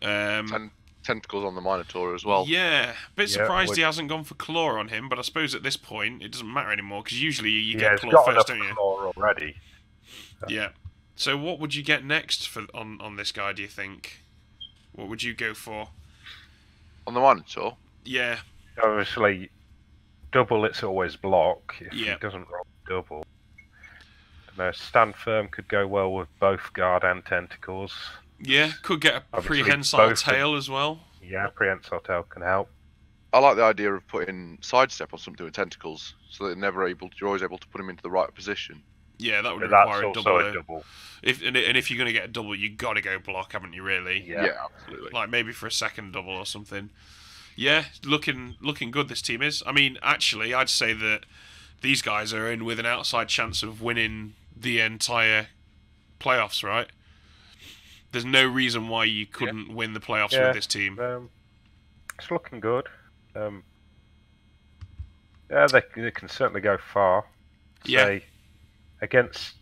Speaker 1: Um,
Speaker 3: Ten- tentacles on the Minotaur as well.
Speaker 1: Yeah, bit
Speaker 2: Yeah,
Speaker 1: surprised
Speaker 2: would-
Speaker 1: he hasn't gone for claw on him, but I suppose at this point it doesn't matter anymore because usually you
Speaker 2: Yeah,
Speaker 1: get
Speaker 2: it's
Speaker 1: claw
Speaker 2: got
Speaker 1: first, don't you?
Speaker 2: claw already.
Speaker 1: Yeah. So what would you get next for on on this guy? Do you think? What would you go for?
Speaker 3: On the Minotaur,
Speaker 1: Yeah.
Speaker 2: Obviously, double it's always block. If
Speaker 1: Yeah.
Speaker 2: he doesn't roll double. No, stand firm could go well with both guard and tentacles.
Speaker 1: Yeah. Could get a
Speaker 2: Obviously,
Speaker 1: prehensile tail as well.
Speaker 2: Yeah, prehensile tail can help.
Speaker 3: I like the idea of putting sidestep on something with tentacles, so they're never able. To, you're always able to put them into the right position.
Speaker 1: Yeah, that would
Speaker 2: But that's
Speaker 1: require a
Speaker 2: also
Speaker 1: double.
Speaker 2: a double.
Speaker 1: If and, and if you're gonna get a double, you got to go block, haven't you? Really?
Speaker 2: Yeah.
Speaker 3: absolutely.
Speaker 1: Like maybe for a second double or something. Yeah, looking looking good. This team is. I mean, actually, I'd say that these guys are in with an outside chance of winning the entire playoffs. Right? There's no reason why you couldn't win the playoffs
Speaker 2: Yeah.
Speaker 1: with this team.
Speaker 2: Um, it's looking good. Um, yeah, they, they can certainly go far.
Speaker 1: Yeah.
Speaker 2: Against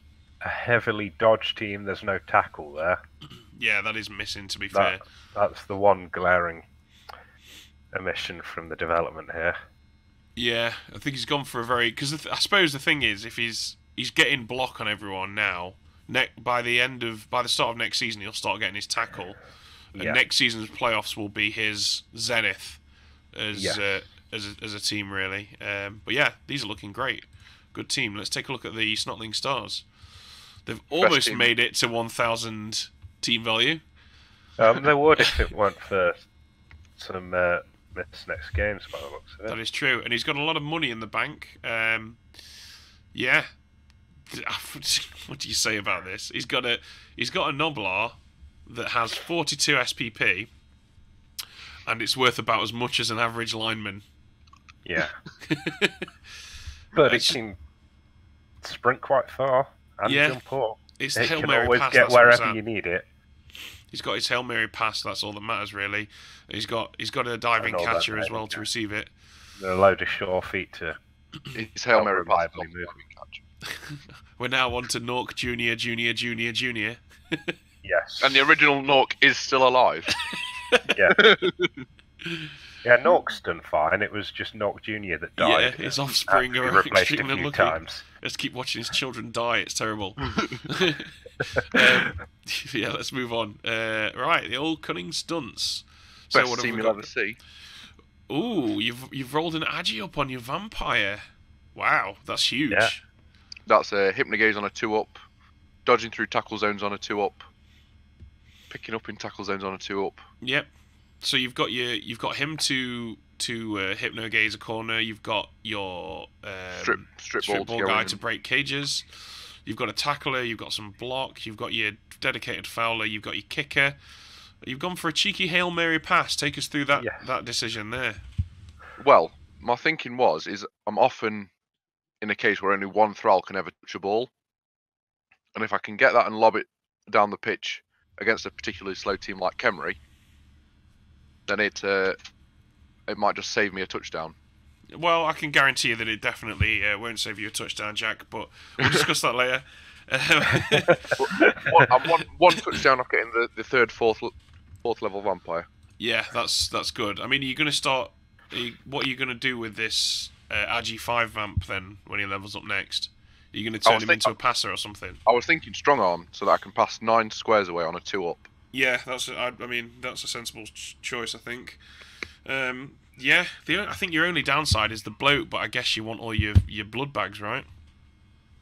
Speaker 2: a heavily dodged team, there's no tackle there.
Speaker 1: Yeah, that is missing. To be fair.
Speaker 2: That's the one glaring omission from the development here.
Speaker 1: Yeah, I think he's gone for a very because th- I suppose the thing is if he's he's getting block on everyone now. Ne- by the end of by the start of next season, he'll start getting his tackle. And
Speaker 2: Yeah.
Speaker 1: next season's playoffs will be his zenith as
Speaker 2: Yes.
Speaker 1: uh, as a, as a team really. Um, but yeah, these are looking great. Good team. Let's take a look at the Snotling Stars. They've almost made it to 1,000 team value.
Speaker 2: Um, they would if it weren't for some uh, next games by the looks of
Speaker 1: That
Speaker 2: it.
Speaker 1: is true, and he's got a lot of money in the bank. Um, yeah. What do you say about this? He's got a he's got a Noblar that has 42 SPP, and it's worth about as much as an average lineman.
Speaker 2: Yeah. But it can sprint quite far and
Speaker 1: Yeah.
Speaker 2: jump up.
Speaker 1: It's the
Speaker 2: It
Speaker 1: Hail
Speaker 2: can
Speaker 1: Mary
Speaker 2: always
Speaker 1: pass.
Speaker 2: get
Speaker 1: that's what it's
Speaker 2: wherever you need it.
Speaker 1: He's got his Hail Mary pass. That's all that matters, really. He's got he's got a diving catcher as well to receive it.
Speaker 2: A load of sure feet to.
Speaker 3: His Hail Mary pass is
Speaker 2: reliably
Speaker 3: not the
Speaker 2: moved.
Speaker 3: diving catch.
Speaker 1: We're now on to Nork Junior, Junior, Junior, Junior.
Speaker 2: Yes.
Speaker 3: And the original Nork is still alive.
Speaker 2: yeah. Yeah, Nork's done fine. It was just Nork Junior that died.
Speaker 1: Yeah,
Speaker 2: died.
Speaker 1: his offspring are
Speaker 2: replaced a
Speaker 1: extremely
Speaker 2: few
Speaker 1: unlucky.
Speaker 2: times.
Speaker 1: Let's keep watching his children die. It's terrible. um, yeah, let's move on. Uh, right, the old cunning stunts. So
Speaker 3: Best
Speaker 1: what have
Speaker 3: team
Speaker 1: we
Speaker 3: you'll
Speaker 1: got?
Speaker 3: ever see.
Speaker 1: Ooh, you've you've rolled an agi up on your vampire. Wow, that's huge.
Speaker 2: Yeah.
Speaker 3: That's a Hypnogaze on a two up, dodging through tackle zones on a two up, picking up in tackle zones on a two up.
Speaker 1: Yep. So you've got your you've got him to to uh, hypno gaze a corner. You've got your um,
Speaker 3: Strip strip,
Speaker 1: strip
Speaker 3: ball,
Speaker 1: ball
Speaker 3: to
Speaker 1: guy
Speaker 3: in
Speaker 1: to break cages. You've got a tackler. You've got some block. You've got your dedicated fouler. You've got your kicker. You've gone for a cheeky hail mary pass. Take us through that
Speaker 2: Yes.
Speaker 1: that decision there.
Speaker 3: Well, my thinking was is I'm often in a case where only one thrall can ever touch a ball, and if I can get that and lob it down the pitch against a particularly slow team like Khemri, then it uh, it might just save me a touchdown.
Speaker 1: Well, I can guarantee you that it definitely uh, won't save you a touchdown, Jack. But we'll discuss that later.
Speaker 3: One, I'm one, one touchdown off getting the, the third, fourth, fourth level vampire.
Speaker 1: Yeah, that's that's good. I mean, are you going to start? Are you, what are you going to do with this uh, Agi five vamp then when he levels up next? Are you going to turn him into a passer or something?
Speaker 3: I was thinking strong arm so that I can pass nine squares away on a two up.
Speaker 1: Yeah, that's. A, I, I mean, that's a sensible ch- choice, I think. Um, yeah, the I think your only downside is the bloat, but I guess you want all your your blood bags, right?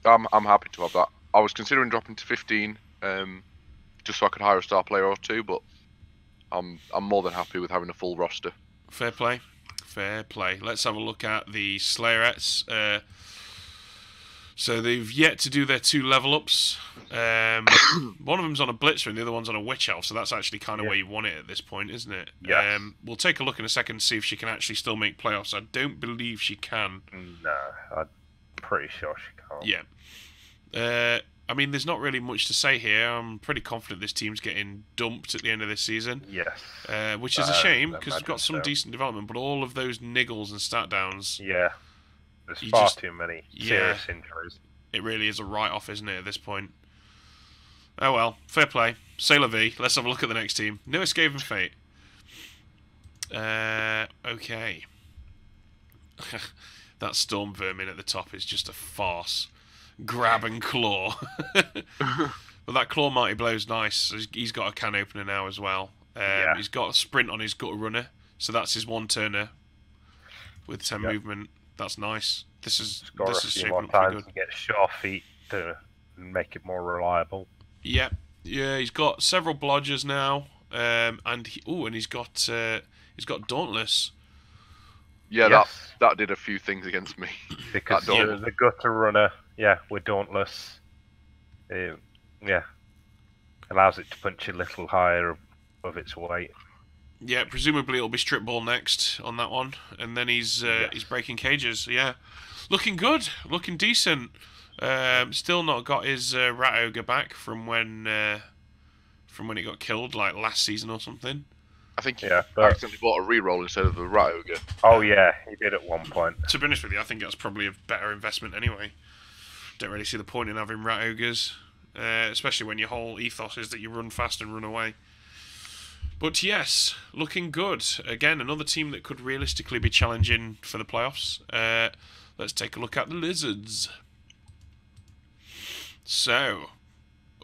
Speaker 3: I'm I'm happy to have that. I was considering dropping to 15, um, just so I could hire a star player or two, but I'm I'm more than happy with having a full roster.
Speaker 1: Fair play. Fair play. Let's have a look at the Slayerettes. Uh, so they've yet to do their two level ups. Um, one of them's on a Blitzer and the other one's on a Witch Elf, so that's actually kind of
Speaker 2: Yeah.
Speaker 1: where you want it at this point, isn't it?
Speaker 2: Yes.
Speaker 1: Um, we'll take a look in a second to see if she can actually still make playoffs. I don't believe she can.
Speaker 2: No, I'm pretty sure she can't.
Speaker 1: Yeah. Uh, I mean, there's not really much to say here. I'm pretty confident this team's getting dumped at the end of this season.
Speaker 2: Yes.
Speaker 1: Uh, which is a
Speaker 2: Uh,
Speaker 1: shame because we've got some
Speaker 2: so.
Speaker 1: decent development, but all of those niggles and stat downs,
Speaker 2: Yeah. There's far
Speaker 1: just-
Speaker 2: too many
Speaker 1: yeah.
Speaker 2: serious injuries.
Speaker 1: it really is a write off, isn't it, at this point? Oh well, fair play. Sailor V, let's have a look at the next team. No Escape and Fate. Uh, okay. that Storm Vermin at the top is just a farce. Grab and claw. but that claw mighty blow's nice. He's- He's got a can opener now as well. Um,
Speaker 2: Yeah.
Speaker 1: He's got a sprint on his gutter runner, so that's his one turner with ten
Speaker 2: Yep.
Speaker 1: movement. That's nice. This is
Speaker 2: Score a
Speaker 1: this is
Speaker 2: few
Speaker 1: shaping
Speaker 2: more
Speaker 1: up pretty
Speaker 2: times
Speaker 1: good.
Speaker 2: and get sure feet to make it more reliable.
Speaker 1: Yep. Yeah, he's got several blodgers now, um, and he, oh, and he's got uh, he's got dauntless.
Speaker 3: Yeah,
Speaker 2: yes,
Speaker 3: that that did a few things against me.
Speaker 2: because
Speaker 3: that
Speaker 2: the,
Speaker 3: Dauntless.
Speaker 2: the gutter runner, yeah, we're dauntless, it, yeah, allows it to punch a little higher of its weight.
Speaker 1: Yeah, presumably it'll be strip ball next on that one, and then he's uh,
Speaker 2: Yes.
Speaker 1: he's breaking cages. Yeah, looking good, looking decent. Um, still not got his uh, rat ogre back from when uh, from when he got killed, like last season or something.
Speaker 3: I think he
Speaker 2: Yeah, but
Speaker 3: accidentally bought a reroll instead of the rat ogre.
Speaker 2: oh yeah, he did at one point.
Speaker 1: To be honest with you, I think that's probably a better investment anyway. Don't really see the point in having rat ogres, uh, especially when your whole ethos is that you run fast and run away. But yes, looking good. Again, another team that could realistically be challenging for the playoffs. Uh, let's take a look at the Lizards. So,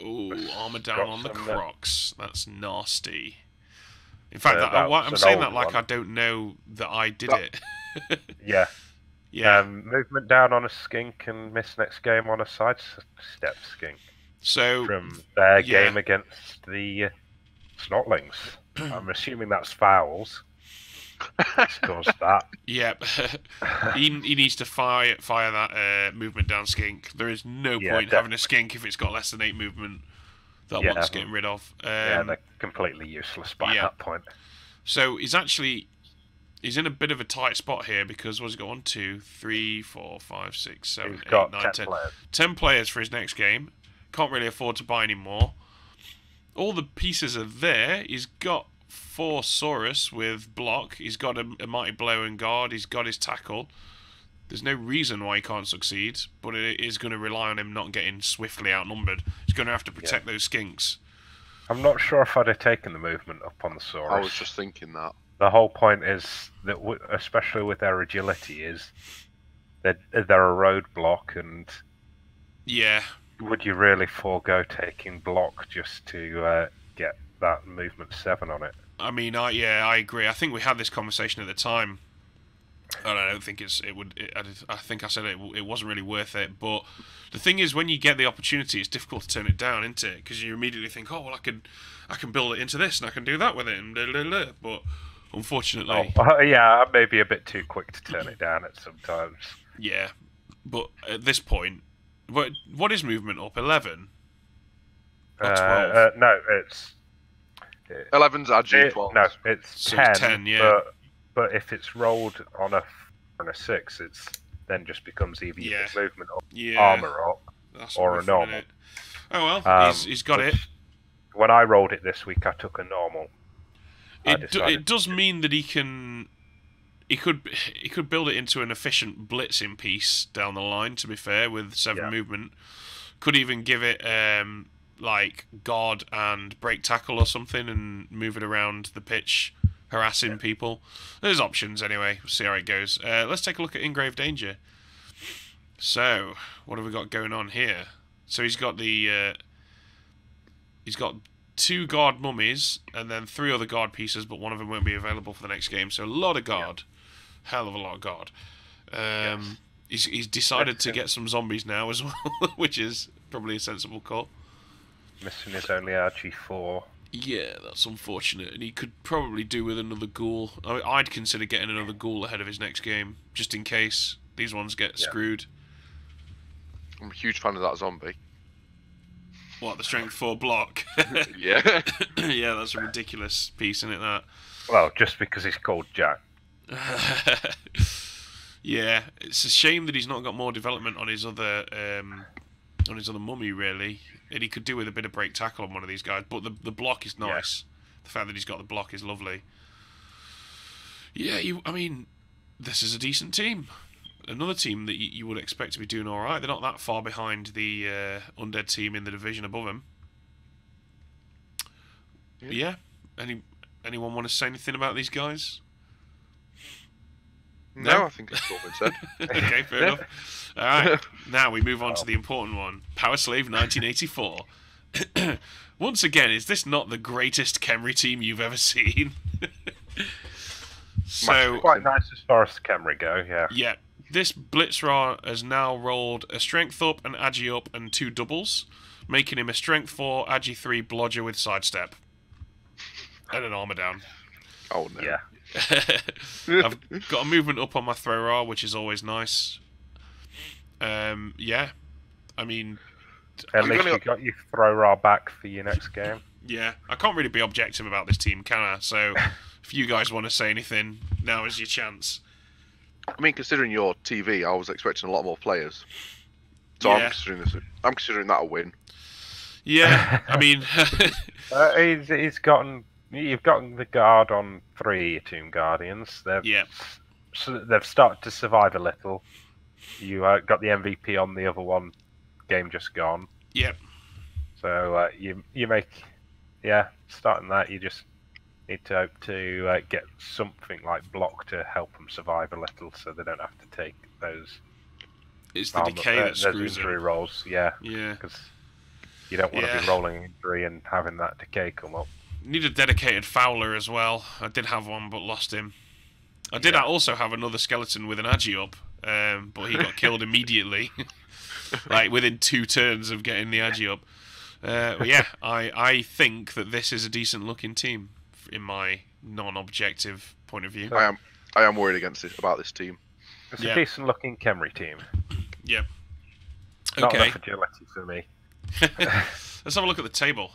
Speaker 1: ooh, armor down on the Crocs. That's nasty. In fact,
Speaker 2: Uh,
Speaker 1: that, I, I'm saying that like
Speaker 2: one.
Speaker 1: I don't know that I did
Speaker 3: That-
Speaker 1: it.
Speaker 2: Yeah,
Speaker 1: yeah.
Speaker 2: Um, movement down on a skink and miss next game on a sidestep skink
Speaker 1: so
Speaker 2: from their
Speaker 1: yeah.
Speaker 2: game against the uh, Snotlings. I'm assuming that's fouls. Scores that.
Speaker 1: Yep. he, he needs to fire fire that uh, movement down skink. There is no
Speaker 2: Yeah,
Speaker 1: point having a skink if it's got less than eight movement that
Speaker 2: Yeah.
Speaker 1: one's getting rid of. Um,
Speaker 2: yeah, they're completely useless by
Speaker 1: yeah.
Speaker 2: that point.
Speaker 1: so he's actually he's in a bit of a tight spot here because what's he got? One, two, three, four, five, six, seven,
Speaker 2: He's
Speaker 1: eight,
Speaker 2: got
Speaker 1: nine,
Speaker 2: 10
Speaker 1: ten.
Speaker 2: players.
Speaker 1: 10 players for his next game. Can't really afford to buy any more. All the pieces are there. He's got four Saurus with block. He's got a, a mighty blow and guard. He's got his tackle. There's no reason why he can't succeed, but it is going to rely on him not getting swiftly outnumbered. He's going to have to protect those skinks.
Speaker 2: I'm not sure if I'd have taken the movement up on the Saurus.
Speaker 3: I was just thinking that.
Speaker 2: The whole point is that, w- especially with their agility, is that they're a roadblock, and
Speaker 1: Yeah,
Speaker 2: would you really forego taking block just to uh, get that movement seven on it?
Speaker 1: I mean, I yeah, I agree. I think we had this conversation at the time, and I don't think it's it would. It, I, think I said it, it wasn't really worth it. But the thing is, when you get the opportunity, it's difficult to turn it down, isn't it? Because you immediately think, oh well, I can, I can build it into this, and I can do that with it, and blah, blah, blah. but unfortunately,
Speaker 2: Oh, yeah, I may be a bit too quick to turn it down at sometimes.
Speaker 1: yeah. But at this point, what what is movement up? Eleven.
Speaker 2: Uh,
Speaker 1: 12.
Speaker 2: uh, no, it's
Speaker 3: 11's our
Speaker 2: it,
Speaker 3: G12.
Speaker 2: no, it's
Speaker 1: So
Speaker 2: ten.
Speaker 1: it's 10, yeah.
Speaker 2: But, but if it's rolled on a on a six, it's then just becomes either
Speaker 1: Yeah.
Speaker 2: movement up,
Speaker 1: Yeah.
Speaker 2: armor up.
Speaker 1: That's
Speaker 2: or a normal.
Speaker 1: Oh well,
Speaker 2: Um,
Speaker 1: he's, he's got it.
Speaker 2: When I rolled it this week, I took a normal.
Speaker 1: It, do, it does mean that he can he could he could build it into an efficient blitzing piece down the line to be fair with seven
Speaker 2: Yeah.
Speaker 1: movement. Could even give it um like guard and break tackle or something and move it around the pitch harassing people. There's options anyway. We'll see how it goes. Uh, let's take a look at In Grave Danger. So what have we got going on here? So he's got the uh, he's got two guard mummies and then three other guard pieces, but one of them won't be available for the next game. So a lot of guard, hell of a lot of guard. Um, he's he's decided to get some zombies now as well, which is probably a sensible call.
Speaker 2: Missing is only RG4.
Speaker 1: Yeah, that's unfortunate, and he could probably do with another ghoul. I mean, I'd consider getting another ghoul ahead of his next game, just in case these ones get
Speaker 2: Yeah.
Speaker 1: screwed.
Speaker 3: I'm a huge fan of that zombie.
Speaker 1: What the strength four block?
Speaker 3: yeah.
Speaker 1: yeah, that's a ridiculous piece, isn't it? That.
Speaker 2: Well, just because he's called Jack.
Speaker 1: yeah, it's a shame that he's not got more development on his other um, on his other mummy. Really, and he could do with a bit of break tackle on one of these guys. But the the block is
Speaker 2: Yeah.
Speaker 1: nice. The fact that he's got the block is lovely. Yeah, you. I mean, this is a decent team. Another team that you, you would expect to be doing all right. They're not that far behind the uh, undead team in the division above them. But yeah. Any anyone want to say anything about these guys?
Speaker 3: No,
Speaker 1: No?
Speaker 3: I think it's all been said.
Speaker 1: okay, fair enough. All right, now we move on to the important one Power Slave 1984. Once again, is this not the greatest Khemri team you've ever seen? so,
Speaker 2: Quite nice as far as the Khemri go, yeah.
Speaker 1: yeah, this Blitz-Ra has now rolled a Strength up, an Agi up, and two doubles, making him a Strength 4, Agi 3 Blodger with Sidestep. And an Armor down.
Speaker 3: Oh no.
Speaker 2: Yeah.
Speaker 1: I've got a movement up on my Thro-Ra, which is always nice. Um, yeah, I mean,
Speaker 2: At
Speaker 3: I'm
Speaker 2: least
Speaker 3: gonna-
Speaker 2: you got your Thro-Ra back for your next game.
Speaker 1: yeah, I can't really be objective about this team, can I? So, if you guys want to say anything, now is your chance.
Speaker 3: I mean, considering your TV, I was expecting a lot more players. So
Speaker 1: Yeah.
Speaker 3: I'm considering this. I'm considering that a win.
Speaker 1: Yeah, I mean,
Speaker 2: Uh, he's, he's gotten. You've gotten the guard on three Tomb Guardians. They've
Speaker 1: Yeah.
Speaker 2: so they've started to survive a little. You uh, got the MVP on the other one. Game just gone.
Speaker 1: Yep.
Speaker 2: So uh, you you make yeah starting that you just need to hope to uh, get something like block to help them survive a little, so they don't have to take those
Speaker 1: it's the decay
Speaker 2: uh,
Speaker 1: that screws
Speaker 2: injury
Speaker 1: them.
Speaker 2: rolls. Yeah,
Speaker 1: Yeah,
Speaker 2: because you don't want to
Speaker 1: Yeah.
Speaker 2: be rolling injury and having that decay come up.
Speaker 1: need a dedicated fouler as well. I did have one, but lost him. I did
Speaker 2: Yeah.
Speaker 1: also have another skeleton with an agi up, um, but he got killed immediately, like within two turns of getting the agi up. Uh, yeah, I I think that this is a decent looking team in my non-objective point of view.
Speaker 3: I am. I am worried against this about this team.
Speaker 2: It's
Speaker 1: Yeah.
Speaker 2: a decent looking Khemri team. Not
Speaker 1: Okay,
Speaker 2: enough agility for me.
Speaker 1: let's have a look at the table.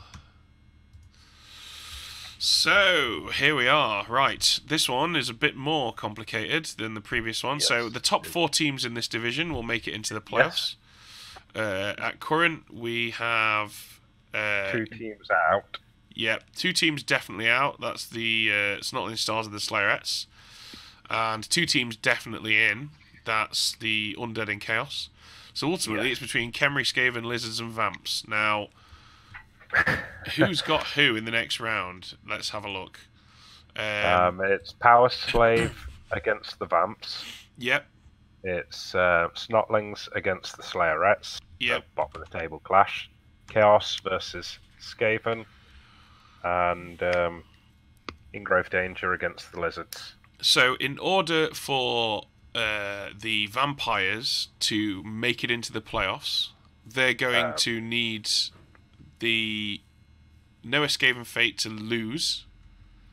Speaker 1: So here we are. Right, this one is a bit more complicated than the previous one. So the top four teams in this division will make it into the playoffs. Uh, at current, we have uh,
Speaker 2: Two teams out.
Speaker 1: Yeah, two teams definitely out. That's the uh, Snotling Stars and the Slayerettes, and two teams definitely in. That's the Undead and Chaos. So ultimately,
Speaker 2: Yeah.
Speaker 1: it's between Khemri, Skaven, Lizards, and Vamps. Now, who's got who in the next round? Let's have a look. Um,
Speaker 2: Um, it's Power Slave against the Vamps.
Speaker 1: yep,
Speaker 2: It's uh, Snotlings against the Slayerettes.
Speaker 1: yep.
Speaker 2: bottom of the table clash. Chaos versus Skaven. And um, In Grave Danger against the Lizards.
Speaker 1: So, in order for uh, the vampires to make it into the playoffs, they're going
Speaker 2: Um,
Speaker 1: to need the No Escape and Fate to lose.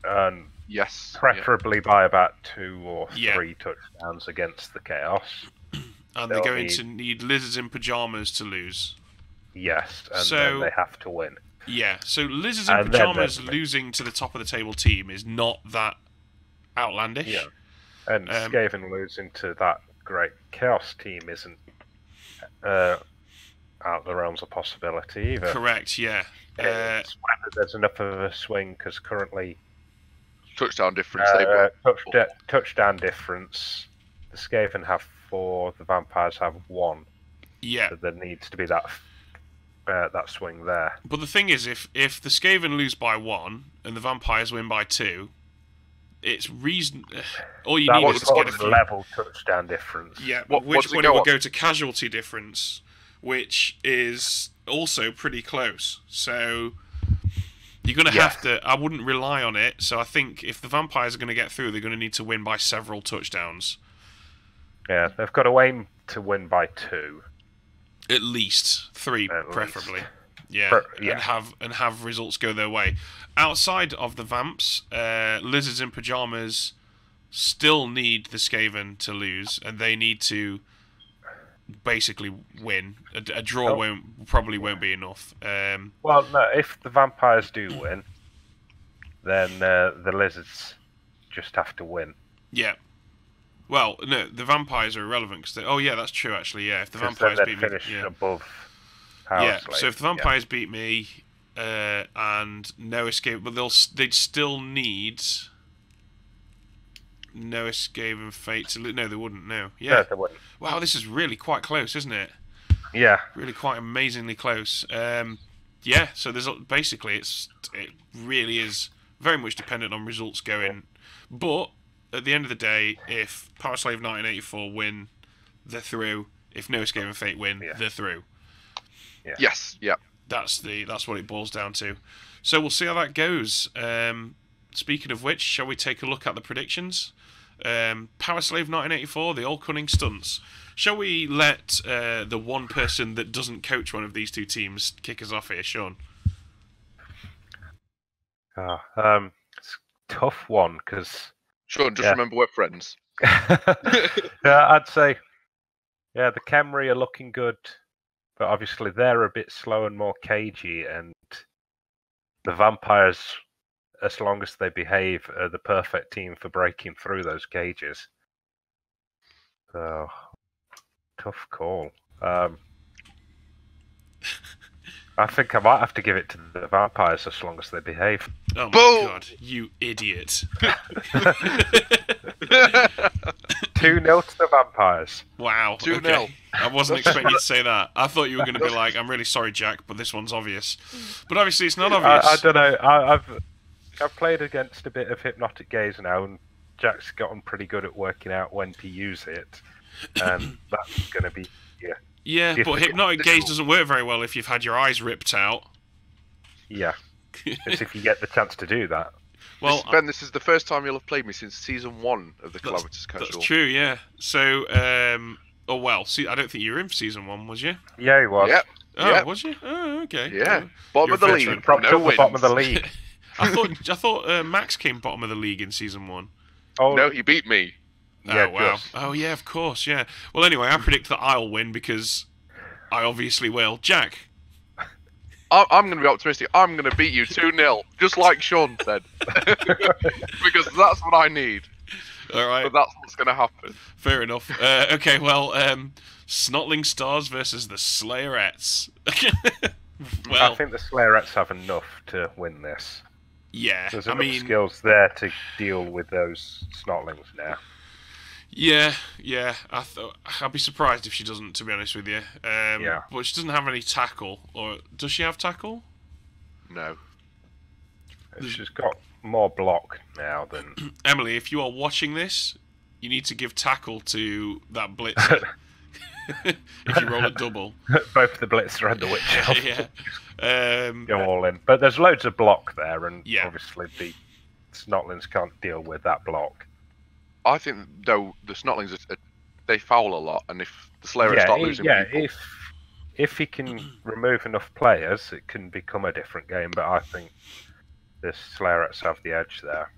Speaker 2: And
Speaker 3: Yes. yeah.
Speaker 2: preferably by about two or
Speaker 1: Yeah.
Speaker 2: three touchdowns against the Chaos.
Speaker 1: And they're going
Speaker 2: need-
Speaker 1: to need Lizards in Pajamas to lose.
Speaker 2: Yes, and
Speaker 1: So-
Speaker 2: then they have to win.
Speaker 1: Yeah, so Lizards in
Speaker 2: And then
Speaker 1: Pajamas
Speaker 2: they're-
Speaker 1: losing to the top of the table team is not that outlandish.
Speaker 2: Yeah. And
Speaker 1: Um,
Speaker 2: Skaven losing to that great Chaos team isn't uh, out of the realms of possibility either.
Speaker 1: Correct, yeah. Uh,
Speaker 2: there's enough of a swing because currently
Speaker 3: Touchdown difference.
Speaker 2: Uh,
Speaker 3: they've got
Speaker 2: touchdown difference. The Skaven have four. The Vampires have one.
Speaker 1: yeah.
Speaker 2: So there needs to be that uh, that swing there.
Speaker 1: But the thing is, if if the Skaven lose by one and the Vampires win by two, it's reason. All you
Speaker 2: that
Speaker 1: need is to get a few.
Speaker 2: level touchdown difference.
Speaker 1: Yeah,
Speaker 3: What-
Speaker 1: which
Speaker 3: what's it go
Speaker 1: it will go to casualty difference, which is also pretty close. So you're going to
Speaker 2: Yeah.
Speaker 1: have to. I wouldn't rely on it. So I think if the Vampires are going to get through, they're going to need to win by several touchdowns,
Speaker 2: Yeah, they've got to aim to win by two.
Speaker 1: At least three,
Speaker 2: At
Speaker 1: preferably.
Speaker 2: least.
Speaker 1: Yeah,
Speaker 2: Pre- yeah.
Speaker 1: and have and have results go their way. Outside of the Vamps, uh, Lizards in Pajamas still need the Skaven to lose, and they need to basically win. A, a draw
Speaker 2: Oh.
Speaker 1: won't probably won't be enough. Um,
Speaker 2: Well, no, if the Vampires do win, then uh, the Lizards just have to win.
Speaker 1: yeah. Well, no, the vampires are irrelevant because oh yeah, that's true actually. Yeah, if the vampires beat me, yeah.
Speaker 2: above
Speaker 1: yeah.
Speaker 2: Slave.
Speaker 1: So if the
Speaker 2: Yeah.
Speaker 1: vampires beat me, uh, and no escape, but they'll they'd still need no escape and fate to no, they wouldn't. No,
Speaker 2: Yeah,
Speaker 1: yeah.
Speaker 2: they win.
Speaker 1: Wow, this is really quite close, isn't it?
Speaker 2: Yeah,
Speaker 1: Really quite amazingly close. Um, yeah. So there's basically it's it really is very much dependent on results going, but at the end of the day, if Power Slave 1984 win, they're through. If No Escape and Fate win,
Speaker 2: Yeah.
Speaker 1: they're through.
Speaker 3: Yes, yeah.
Speaker 1: That's the that's what it boils down to. So we'll see how that goes. Um, speaking of which, shall we take a look at the predictions? Um, Power Slave 1984, the all cunning stunts. Shall we let uh, the one person that doesn't coach one of these two teams kick us off here, Sean?
Speaker 2: Ah, um, it's a tough one because
Speaker 3: Sean, just
Speaker 2: Yeah.
Speaker 3: remember we're friends.
Speaker 2: yeah, I'd say yeah, the Khemri are looking good, but obviously they're a bit slow and more cagey, and the vampires, as long as they behave, are the perfect team for breaking through those cages. So tough call. Um, I think I might have to give it to the vampires as long as they behave.
Speaker 1: Oh my
Speaker 3: Boom!
Speaker 1: god, you idiot.
Speaker 2: Two 0 to the vampires.
Speaker 1: wow.
Speaker 3: 2-0.
Speaker 1: okay. I wasn't expecting you to say that. I thought you were going to be like, I'm really sorry, Jack, but this one's obvious. But obviously, it's not obvious.
Speaker 2: I don't know. I, I've I've played against a bit of hypnotic gaze now, and Jack's gotten pretty good at working out when to use it, and um, that's going to be yeah,
Speaker 1: yeah, but hypnotic gaze doesn't work very well if you've had your eyes ripped out.
Speaker 2: yeah. It's if you get the chance to do that.
Speaker 1: well,
Speaker 3: This- ben, this is the first time you'll have played me since season one of the
Speaker 1: That's-
Speaker 3: Calamitous
Speaker 1: That's true, yeah. So, um, oh well. See, I don't think you were in for season one, was you?
Speaker 2: Yeah, he was.
Speaker 3: Yep,
Speaker 1: Oh,
Speaker 3: Yeah.
Speaker 1: was you? Oh, okay.
Speaker 3: yeah.
Speaker 1: Oh.
Speaker 3: Bottom of the league.
Speaker 1: veteran.
Speaker 2: Propped
Speaker 3: no
Speaker 2: up the bottom of the league.
Speaker 1: I thought I thought uh, Max came bottom of the league in season one.
Speaker 2: Oh,
Speaker 3: No, he beat me.
Speaker 2: Yeah,
Speaker 1: oh wow.
Speaker 2: just.
Speaker 1: Oh yeah, of course, yeah. Well, anyway, I predict that I'll win because I obviously will. Jack.
Speaker 3: I- I'm going to be optimistic. I'm going to beat you 2 0, just like Sean said. because that's what I need.
Speaker 1: All right.
Speaker 3: But that's what's going to happen.
Speaker 1: Fair enough. Uh, okay, well, um, Snotling Stars versus the Slayerettes.
Speaker 2: I think the Slayerettes have enough to win this.
Speaker 1: yeah.
Speaker 2: There's
Speaker 1: I
Speaker 2: enough
Speaker 1: mean,
Speaker 2: skills there to deal with those snotlings now.
Speaker 1: Yeah, yeah. I thought I'd be surprised if she doesn't, to be honest with you. Um,
Speaker 2: Yeah.
Speaker 1: But she doesn't have any tackle, or does she have tackle?
Speaker 3: No.
Speaker 2: She's got more block now than
Speaker 1: Emily, if you are watching this, you need to give tackle to that blitzer. if you roll a double.
Speaker 2: both the Blitzer and the Witch Elf.
Speaker 1: yeah. Um,
Speaker 2: go all in. But there's loads of block there, and
Speaker 1: Yeah.
Speaker 2: obviously the Snotlings can't deal with that block.
Speaker 3: I think, though, the Snotlings, are, are- they foul a lot. And if the Slayer
Speaker 2: yeah,
Speaker 3: start
Speaker 2: i-
Speaker 3: losing
Speaker 2: yeah.
Speaker 3: people,
Speaker 2: If if he can remove enough players, it can become a different game. But I think the Slayerettes have the edge there.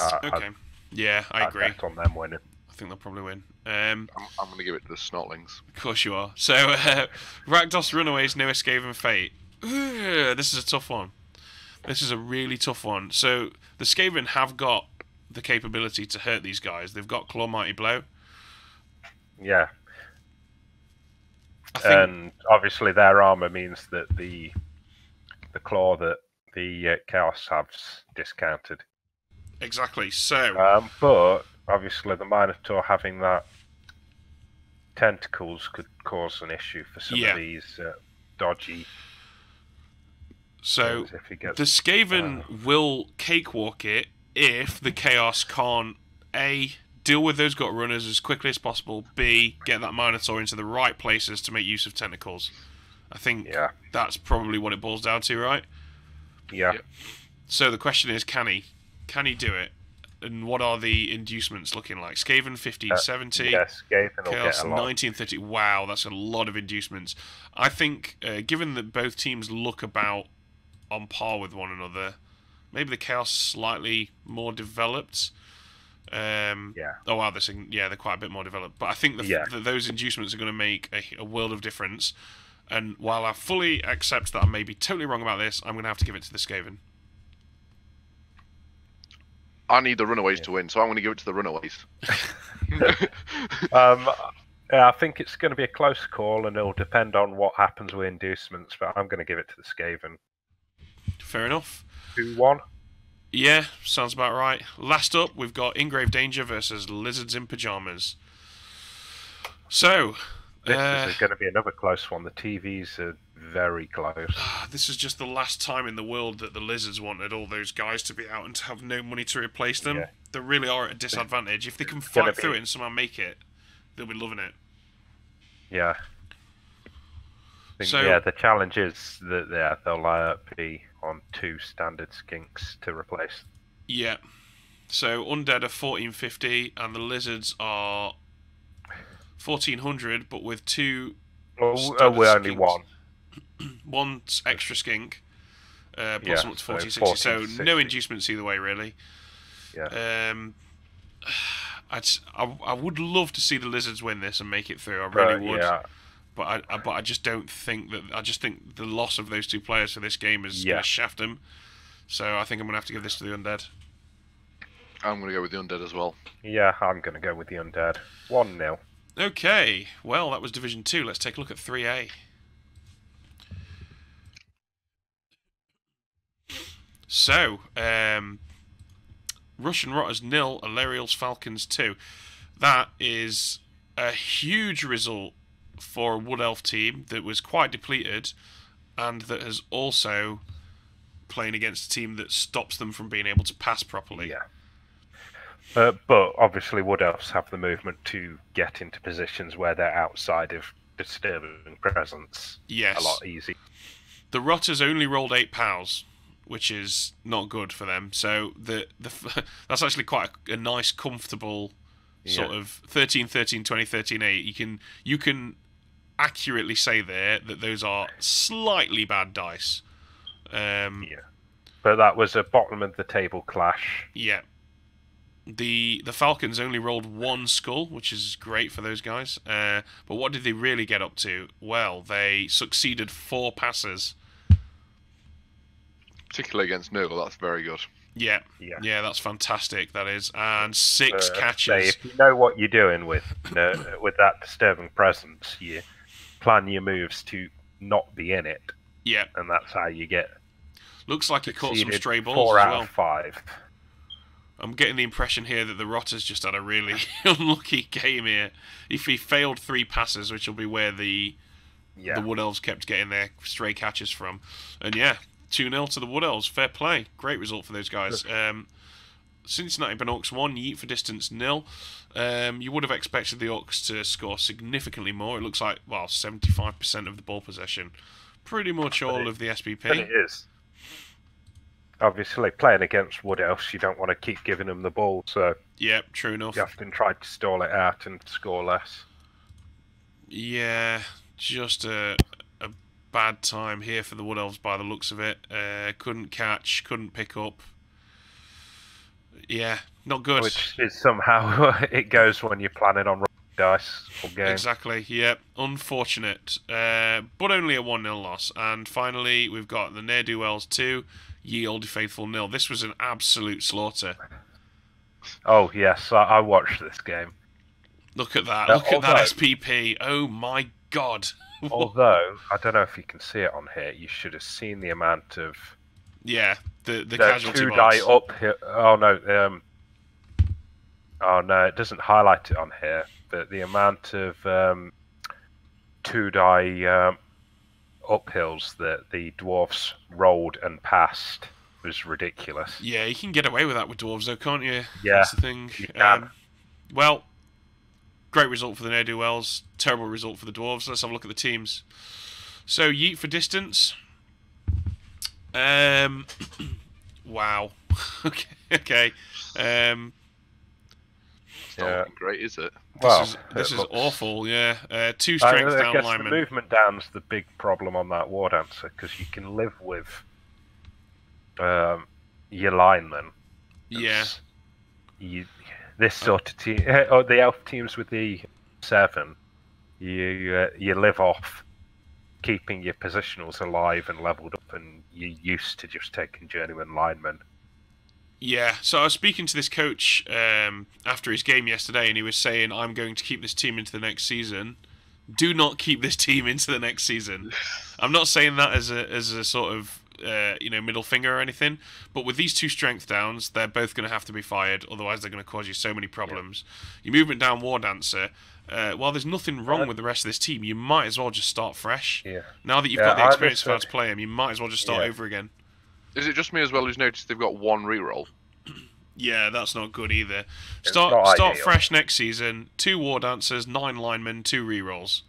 Speaker 2: I,
Speaker 1: okay. Yeah, I
Speaker 2: I'd
Speaker 1: agree.
Speaker 2: bet on them winning.
Speaker 1: I think they'll probably win. Um,
Speaker 3: I'm, I'm going to give it to the Snotlings.
Speaker 1: Of course you are. So, uh, Rakdos Runaways, No Escape and Fate. Ugh, this is a tough one. This is a really tough one. So, the Skaven have got the capability to hurt these guys. They've got Claw Mighty Blow.
Speaker 2: Yeah,
Speaker 1: think,
Speaker 2: and obviously their armor means that the the claw that the uh, Chaos has discounted.
Speaker 1: exactly. So,
Speaker 2: Um, but obviously, the Minotaur having that tentacles could cause an issue for some
Speaker 1: Yeah.
Speaker 2: of these uh, dodgy
Speaker 1: so
Speaker 2: if he gets.
Speaker 1: the Skaven will cakewalk it if the Chaos can't A. Deal with those gut runners as quickly as possible. B. Get that Minotaur into the right places to make use of tentacles. I think
Speaker 2: Yeah,
Speaker 1: that's probably what it boils down to, right?
Speaker 2: yeah.
Speaker 3: Yeah.
Speaker 1: So the question is, can he? Can he do it? And what are the inducements looking like? Skaven 1570,
Speaker 2: Yes, Skaven will
Speaker 1: Chaos
Speaker 2: get a lot.
Speaker 1: 1930. Wow, that's a lot of inducements. I think, uh, given that both teams look about on par with one another, maybe the Chaos slightly more developed. Um,
Speaker 2: Yeah.
Speaker 1: Oh wow, this yeah, they're quite a bit more developed. But I think the,
Speaker 2: Yeah.
Speaker 1: that those inducements are going to make a, a world of difference. And while I fully accept that I may be totally wrong about this, I'm going to have to give it to the Skaven.
Speaker 3: I need the Runaways to win, so I'm going to give it to the Runaways.
Speaker 2: Um, yeah, I think it's going to be a close call, and it'll depend on what happens with inducements. But I'm going to give it to the Skaven.
Speaker 1: Fair enough.
Speaker 2: Two one.
Speaker 1: Yeah, sounds about right. Last up, we've got In Grave Danger versus Lizards in Pajamas. So,
Speaker 2: This
Speaker 1: Uh,
Speaker 2: is going to be another close one. The TVs are very close.
Speaker 1: Ah, this is just the last time in the world that the lizards wanted all those guys to be out and to have no money to replace them.
Speaker 2: Yeah.
Speaker 1: They really are at a disadvantage. If they can
Speaker 2: It's
Speaker 1: fight through
Speaker 2: be-
Speaker 1: it and somehow make it, they'll be loving it.
Speaker 2: Yeah. Think,
Speaker 1: So-
Speaker 2: yeah, the challenge is that yeah, they'll uh, be on two standard skinks to replace.
Speaker 1: Yeah. So undead are fourteen fifty, and the lizards are fourteen hundred, but with two
Speaker 2: Oh, oh we're only
Speaker 1: skinks.
Speaker 2: one.
Speaker 1: one extra skink, uh, plus
Speaker 2: Yeah,
Speaker 1: up to
Speaker 2: so
Speaker 1: 1460. So,
Speaker 2: 1460.
Speaker 1: no inducements either way, really.
Speaker 2: Yeah.
Speaker 1: Um, I'd, I, I would love to see the lizards win this and make it through. I really would.
Speaker 2: Yeah,
Speaker 1: But I, I, but I just don't think that. I just think the loss of those two players for this game is
Speaker 2: Yeah.
Speaker 1: going to shaft them. So I think I'm going to have to give this to the undead.
Speaker 3: I'm going to go with the undead as well.
Speaker 2: yeah, I'm going to go with the undead. 1 0.
Speaker 1: Okay, well that was Division Two. Let's take a look at Three A. So, um, Russian Rotters nil, Alerials Falcons two. That is a huge result for a Wood Elf team that was quite depleted, and that has also playing against a team that stops them from being able to pass properly.
Speaker 2: Yeah. Uh, but obviously, Wood Elves have the movement to get into positions where they're outside of disturbing presence
Speaker 1: Yes.
Speaker 2: a lot easier.
Speaker 1: the Rotters only rolled eight pals, which is not good for them. So the the that's actually quite a, a nice, comfortable sort
Speaker 2: Yeah.
Speaker 1: of 13, 13, 20, 13, 8. You can you can accurately say there that those are slightly bad dice. Um,
Speaker 2: Yeah. But that was a bottom of the table clash.
Speaker 1: yeah. The the Falcons only rolled one skull, which is great for those guys. Uh, but what did they really get up to? Well, they succeeded four passes.
Speaker 3: Particularly against Nurgle, that's very good.
Speaker 1: Yeah,
Speaker 2: Yeah.
Speaker 1: yeah, that's fantastic. That is, and six
Speaker 2: Uh,
Speaker 1: catches.
Speaker 2: say, if you know what you're doing with no, with that disturbing presence, you plan your moves to not be in it,
Speaker 1: Yeah,
Speaker 2: and that's how you get
Speaker 1: looks like he caught some stray balls
Speaker 2: four
Speaker 1: as
Speaker 2: out
Speaker 1: well.
Speaker 2: of five.
Speaker 1: I'm getting the impression here that the Rotters just had a really unlucky game here. If he failed three passes, which will be where the
Speaker 2: Yeah,
Speaker 1: the Wood Elves kept getting their stray catches from, and yeah, two 0 to the Wood Elves. Fair play, great result for those guys. Um, Cincinnati Benelux one, Yeet for distance nil. Um, you would have expected the Orcs to score significantly more. It looks like well, 75% of the ball possession, pretty much all of the SPP.
Speaker 2: it is. Obviously, playing against Wood Elves, you don't want to keep giving them the ball, so
Speaker 1: Yep, true enough.
Speaker 2: you often try to stall it out and score less.
Speaker 1: Yeah, just a a bad time here for the Wood Elves by the looks of it. Uh, couldn't catch, couldn't pick up. Yeah, not good.
Speaker 2: Which is somehow it goes when you're planning on rolling dice all game.
Speaker 1: Exactly. Yep. Unfortunate. Uh, but only a 1 0 loss. And finally, we've got the Ne'er Do Wells 2, Ye Olde Faithful nil. This was an absolute slaughter.
Speaker 2: Oh yes, I, I watched this game.
Speaker 1: Look at that. Look at that SPP. Oh my god.
Speaker 2: Although I don't know if you can see it on here, you should have seen the amount of
Speaker 1: yeah, the, the
Speaker 2: the
Speaker 1: casualty
Speaker 2: two
Speaker 1: marks.
Speaker 2: die up here. Oh no, um, oh no, it doesn't highlight it on here. But the amount of um, two die um, uphills that the dwarfs rolled and passed was ridiculous.
Speaker 1: Yeah, you can get away with that with dwarves, though, can't you?
Speaker 2: Yeah,
Speaker 1: That's the thing.
Speaker 2: you can.
Speaker 1: Um, well, great result for the ne'er do wells. Terrible result for the dwarves. Let's have a look at the teams. So Yeet for distance. Um, wow. okay. Okay. Um,
Speaker 3: It's not
Speaker 2: Yeah.
Speaker 3: great, is it?
Speaker 1: this
Speaker 2: Well,
Speaker 1: is this
Speaker 2: it
Speaker 1: is
Speaker 2: looks-
Speaker 1: awful. Yeah. Uh, two
Speaker 2: I,
Speaker 1: strength
Speaker 2: I
Speaker 1: down
Speaker 2: guess the movement down's the big problem on that war dancer because you can live with um, your linemen.
Speaker 1: Yeah.
Speaker 2: You, this sort of team, or the elf teams with the seven, you uh, you live off keeping your positionals alive and leveled up, and you're used to just taking journeyman linemen.
Speaker 1: Yeah, so I was speaking to this coach um, after his game yesterday, and he was saying, "I'm going to keep this team into the next season. Do not keep this team into the next season." I'm not saying that as a as a sort of uh, you know, middle finger or anything. But with these two strength downs, they're both going to have to be fired. Otherwise, they're going to cause you so many problems. Your movement down War Dancer. Uh, while there's nothing wrong
Speaker 2: Uh,
Speaker 1: with the rest of this team, you might as well just start fresh.
Speaker 2: Yeah.
Speaker 1: Now that you've
Speaker 2: Yeah,
Speaker 1: got the experience of how
Speaker 2: just,
Speaker 1: to play them, you might as well just start
Speaker 2: Yeah.
Speaker 1: over again.
Speaker 3: Is it just me as well who's noticed they've got one reroll?
Speaker 1: Yeah, that's not good either.
Speaker 2: It's
Speaker 1: Start start
Speaker 2: ideal.
Speaker 1: fresh next season. Two war dancers, nine linemen, two rerolls.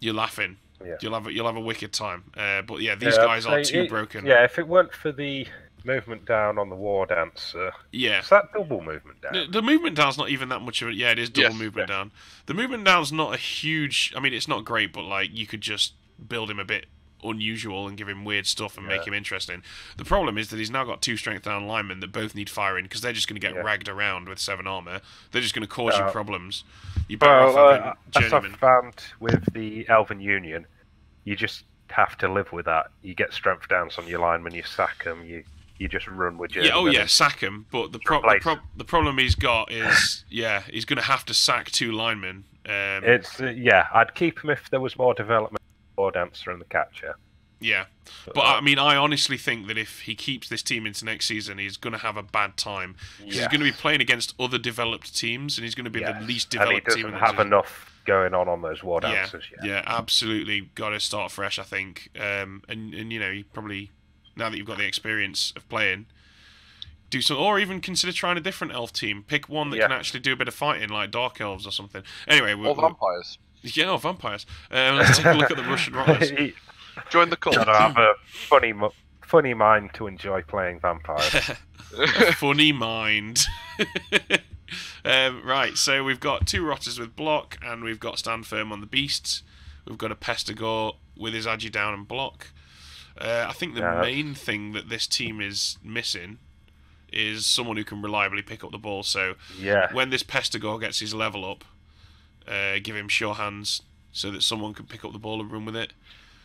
Speaker 1: You're laughing.
Speaker 2: Yeah.
Speaker 1: You'll have a, you'll have a wicked time. Uh, but yeah, these
Speaker 2: Yeah,
Speaker 1: guys are too
Speaker 2: it-
Speaker 1: broken.
Speaker 2: Yeah, if it weren't for the movement down on the war dancer,
Speaker 1: Yeah.
Speaker 2: is that double movement down?
Speaker 1: The, the movement down's not even that much of it. Yeah, it is double
Speaker 3: Yes.
Speaker 1: movement down. The movement down's not a huge. I mean, it's not great, but like you could just build him a bit unusual and give him weird stuff and make him interesting. The problem is that he's now got two strength down linemen that both need firing because they're just going to get
Speaker 2: Yeah.
Speaker 1: ragged around with seven armor. They're just going to cause you
Speaker 2: Uh,
Speaker 1: problems. You better
Speaker 2: Well,
Speaker 1: off
Speaker 2: uh,
Speaker 1: having
Speaker 2: as I've found with the Elven Union, you just have to live with that. You get strength downs on your line when you sack them. You you just run with
Speaker 1: Yeah, oh yeah, sack him. But the, pro- the, pro- the problem he's got is, yeah, he's going to have to sack two linemen. Um,
Speaker 2: It's uh, yeah. I'd keep him if there was more development. War dancer and the catcher.
Speaker 1: yeah, but I mean, I honestly think that if he keeps this team into next season, he's going to have a bad time. 'Cause He's going to be playing against other developed teams, and he's going to be
Speaker 2: Yes.
Speaker 1: the least developed
Speaker 2: and he
Speaker 1: developed team
Speaker 2: doesn't
Speaker 1: in
Speaker 2: have
Speaker 1: division.
Speaker 2: enough going on on those war
Speaker 1: Yeah,
Speaker 2: dancers yet.
Speaker 1: yeah, absolutely. Got to start fresh, I think. Um, and and you know, you probably now that you've got the experience of playing, do some, or even consider trying a different elf team. Pick one that
Speaker 2: Yeah.
Speaker 1: can actually do a bit of fighting, like dark elves or something. Anyway, we're,
Speaker 3: Or vampires.
Speaker 1: Yeah, or vampires. Um, let's take a look at the Russian rotters.
Speaker 3: Join the cult.
Speaker 2: Gotta have a funny, funny mind to enjoy playing vampires.
Speaker 1: Funny mind. um, right, so we've got two rotters with block, and we've got stand firm on the beasts. We've got a Pestigore with his agi down and block. Uh, I think the
Speaker 2: Yeah,
Speaker 1: main thing that this team is missing is someone who can reliably pick up the ball. So
Speaker 2: yeah,
Speaker 1: when this Pestigore gets his level up, uh, give him sure hands so that someone can pick up the ball and run with it.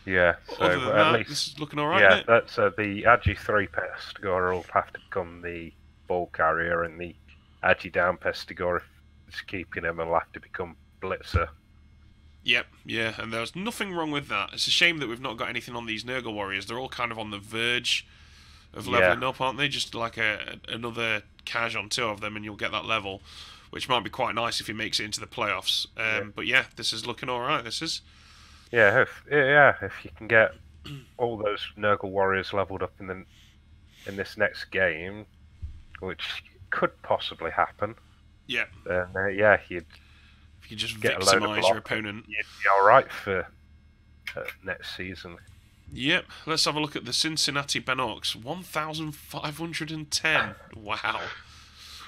Speaker 2: yeah. So
Speaker 1: Other than
Speaker 2: at
Speaker 1: that,
Speaker 2: least,
Speaker 1: this is looking alright.
Speaker 2: yeah,
Speaker 1: isn't it?
Speaker 2: that's uh, the Agi three Pestigore will have to become the ball carrier, and the Agi down Pestigore, if it's keeping him, and will have to become Blitzer.
Speaker 1: Yep, yeah, and there's nothing wrong with that. It's a shame that we've not got anything on these Nurgle warriors. They're all kind of on the verge of
Speaker 2: Yeah.
Speaker 1: leveling up, aren't they? Just like a another cash on two of them, and you'll get that level, which might be quite nice if he makes it into the playoffs. Um,
Speaker 2: Yeah.
Speaker 1: But yeah, this is looking all right. This is
Speaker 2: Yeah, if yeah, if you can get all those Nurgle warriors leveled up in the in this next game, which could possibly happen,
Speaker 1: yeah.
Speaker 2: then uh, yeah, you'd
Speaker 1: If you just
Speaker 2: Get a load of
Speaker 1: victimize your opponent.
Speaker 2: you'd be all right for uh, next season.
Speaker 1: Yep. Let's have a look at the Cincinnati Benelux. One thousand five hundred and ten. Wow.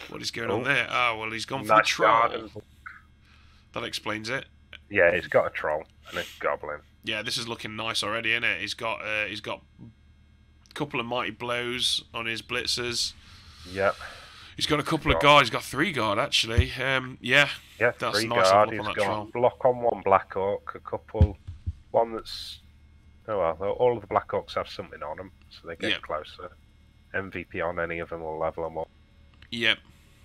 Speaker 1: What is going on
Speaker 2: Oh.
Speaker 1: there? Oh well, he's gone for the troll. That explains it.
Speaker 2: Yeah, he's got a troll and a goblin.
Speaker 1: Yeah, this is looking nice already, isn't it? He's got uh, he's got a couple of mighty blows on his blitzers.
Speaker 2: Yep.
Speaker 1: He's got a couple of
Speaker 2: Got-
Speaker 1: guard. He's got three guard actually. Um, yeah,
Speaker 2: Yeah,
Speaker 1: That's
Speaker 2: three
Speaker 1: nice
Speaker 2: guard. He's
Speaker 1: on
Speaker 2: got
Speaker 1: troll.
Speaker 2: block on one Black Orc, a couple, one that's. Oh well, all of the Black Orcs have something on them, so they get
Speaker 1: Yeah.
Speaker 2: closer. MVP on any of them will level them up.
Speaker 1: Yep,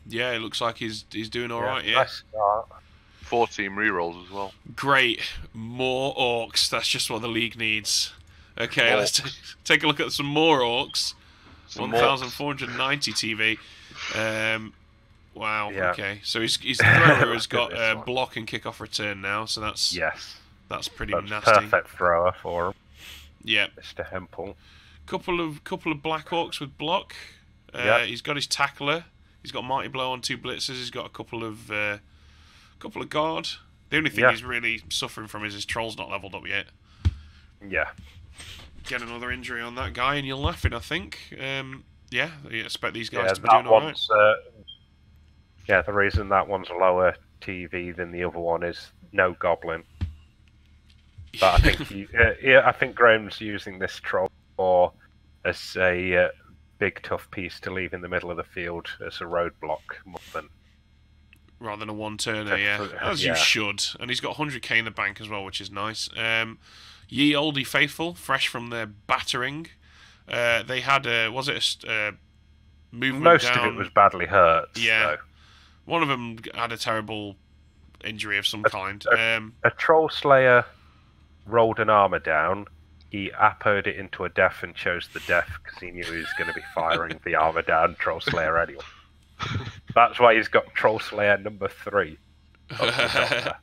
Speaker 1: yeah. It looks like he's he's doing all right. Yeah,
Speaker 2: Nice start.
Speaker 3: Four team rerolls as well.
Speaker 1: great. More orcs. That's just what the league needs. Okay, let's t- take a look at some more orcs.
Speaker 3: Some
Speaker 1: thousand four hundred ninety TV. Um, wow.
Speaker 2: Yeah.
Speaker 1: Okay, so his his thrower has got
Speaker 2: This
Speaker 1: uh, block and kick off return now. So that's
Speaker 2: Yes,
Speaker 1: that's pretty
Speaker 2: that's
Speaker 1: nasty.
Speaker 2: perfect thrower for him,
Speaker 1: Yeah.
Speaker 2: Mr. Hempel.
Speaker 1: couple of couple of Black Orcs with block. Uh,
Speaker 2: Yeah.
Speaker 1: He's got his tackler. He's got mighty blow on two blitzers. He's got a couple of uh, couple of guard. The only thing
Speaker 2: Yeah.
Speaker 1: he's really suffering from is his troll's not leveled up yet.
Speaker 2: Yeah,
Speaker 1: Get another injury on that guy, and you're laughing. I think. Um, yeah, I expect these guys
Speaker 2: yeah,
Speaker 1: to be doing all right.
Speaker 2: Uh, yeah, the reason that one's lower TV than the other one is no goblin. But I think uh, yeah, I think Graham's using this troll for as a uh, big tough piece to leave in the middle of the field as a roadblock more than
Speaker 1: rather than a one turner, yeah, as you should. And he's got 100k in the bank as well, which is nice. Um, Ye oldie Faithful, fresh from their battering. Uh, they had a was it a uh, movement
Speaker 2: most
Speaker 1: down?
Speaker 2: of it was badly hurt.
Speaker 1: Yeah.
Speaker 2: so.
Speaker 1: One of them had a terrible injury of some
Speaker 2: A-
Speaker 1: kind.
Speaker 2: a-
Speaker 1: Um,
Speaker 2: A troll slayer rolled an armor down, he appoed it into a death and chose the death because he knew he was going to be firing the armor down Troll Slayer anyway. That's why he's got Troll Slayer number three.
Speaker 1: Fair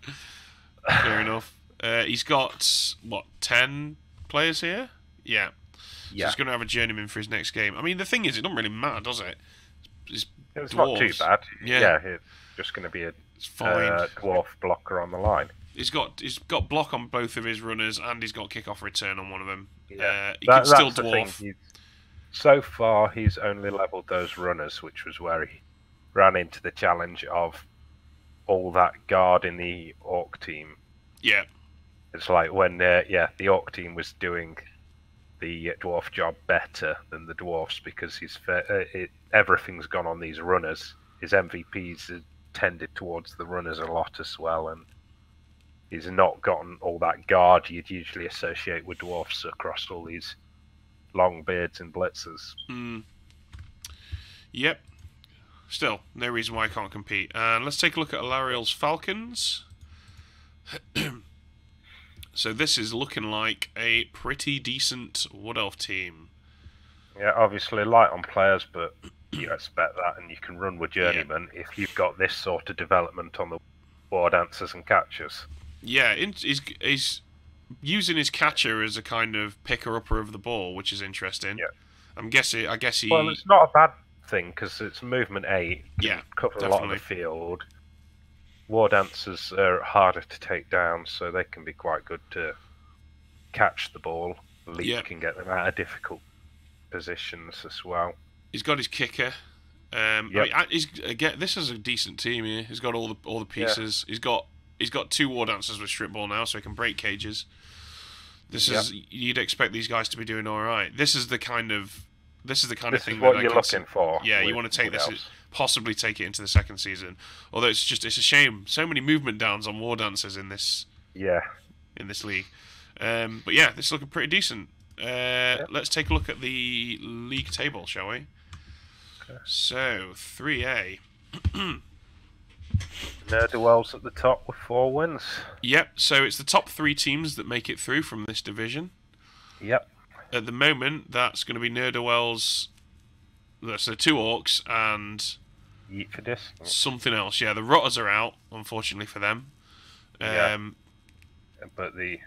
Speaker 1: enough. Uh, he's got what ten players here? Yeah. So
Speaker 2: Yeah,
Speaker 1: he's going to have a journeyman for his next game. I mean, the thing is, it doesn't really matter, does it? It's,
Speaker 2: it's not too bad.
Speaker 1: Yeah.
Speaker 2: Yeah, it's just going to be a uh, dwarf blocker on the line.
Speaker 1: He's got he's got block on both of his runners, and he's got kick off return on one of them. Uh, he
Speaker 2: That-
Speaker 1: can still
Speaker 2: that's the thing,
Speaker 1: dwarf.
Speaker 2: So far, he's only leveled those runners, which was where he ran into the challenge of all that guard in the orc team.
Speaker 1: Yeah,
Speaker 2: It's like when, uh, yeah, the orc team was doing the dwarf job better than the dwarfs because he's uh, it, everything's gone on these runners. His MVPs tended towards the runners a lot as well, and he's not gotten all that guard you'd usually associate with dwarfs across all these long beards and blitzers.
Speaker 1: Mm. Yep. Still, no reason why I can't compete. And let's take a look at Alariel's Falcons. so this is looking like a pretty decent Wood Elf team.
Speaker 2: Yeah, obviously light on players, but you expect that, and you can run with journeyman if you've got this sort of development on the war dancers and catchers.
Speaker 1: Yeah, he's, he's using his catcher as a kind of picker-upper of the ball, which is interesting.
Speaker 2: Yeah.
Speaker 1: I'm guessing. I guess he.
Speaker 2: Well, it's not a bad thing because it's movement eight.
Speaker 1: Yeah,
Speaker 2: cover a lot of the field. War dancers are harder to take down, so they can be quite good to catch the ball. Leap
Speaker 1: Yeah.
Speaker 2: can get them out of difficult positions as well.
Speaker 1: He's got his kicker. Um, I mean, he's again. This is a decent team here. He's got all the all the pieces. Yeah. He's got he's got two war dancers with strip ball now, so he can break cages. This is you'd expect these guys to be doing all right. This is the kind of this is the kind
Speaker 2: This
Speaker 1: of thing
Speaker 2: is what
Speaker 1: that
Speaker 2: you're looking for.
Speaker 1: Yeah, you want to take this, possibly take it into the second season. Although it's just it's a shame. So many movement downs on war dancers in this
Speaker 2: Yeah.
Speaker 1: in this league. Um, but yeah, this is looking pretty decent. Uh, Let's take a look at the league table, shall we?
Speaker 2: Okay.
Speaker 1: So, 3A.
Speaker 2: Ne'er do wells at the top with four wins.
Speaker 1: Yep, so it's the top three teams that make it through from this division.
Speaker 2: Yep.
Speaker 1: At the moment, that's going to be Ne'er do wells, that's the two Orcs, and
Speaker 2: Yeet for distance.
Speaker 1: something else. Yeah, the Rotters are out, unfortunately for them.
Speaker 2: Yeah.
Speaker 1: Um,
Speaker 2: But the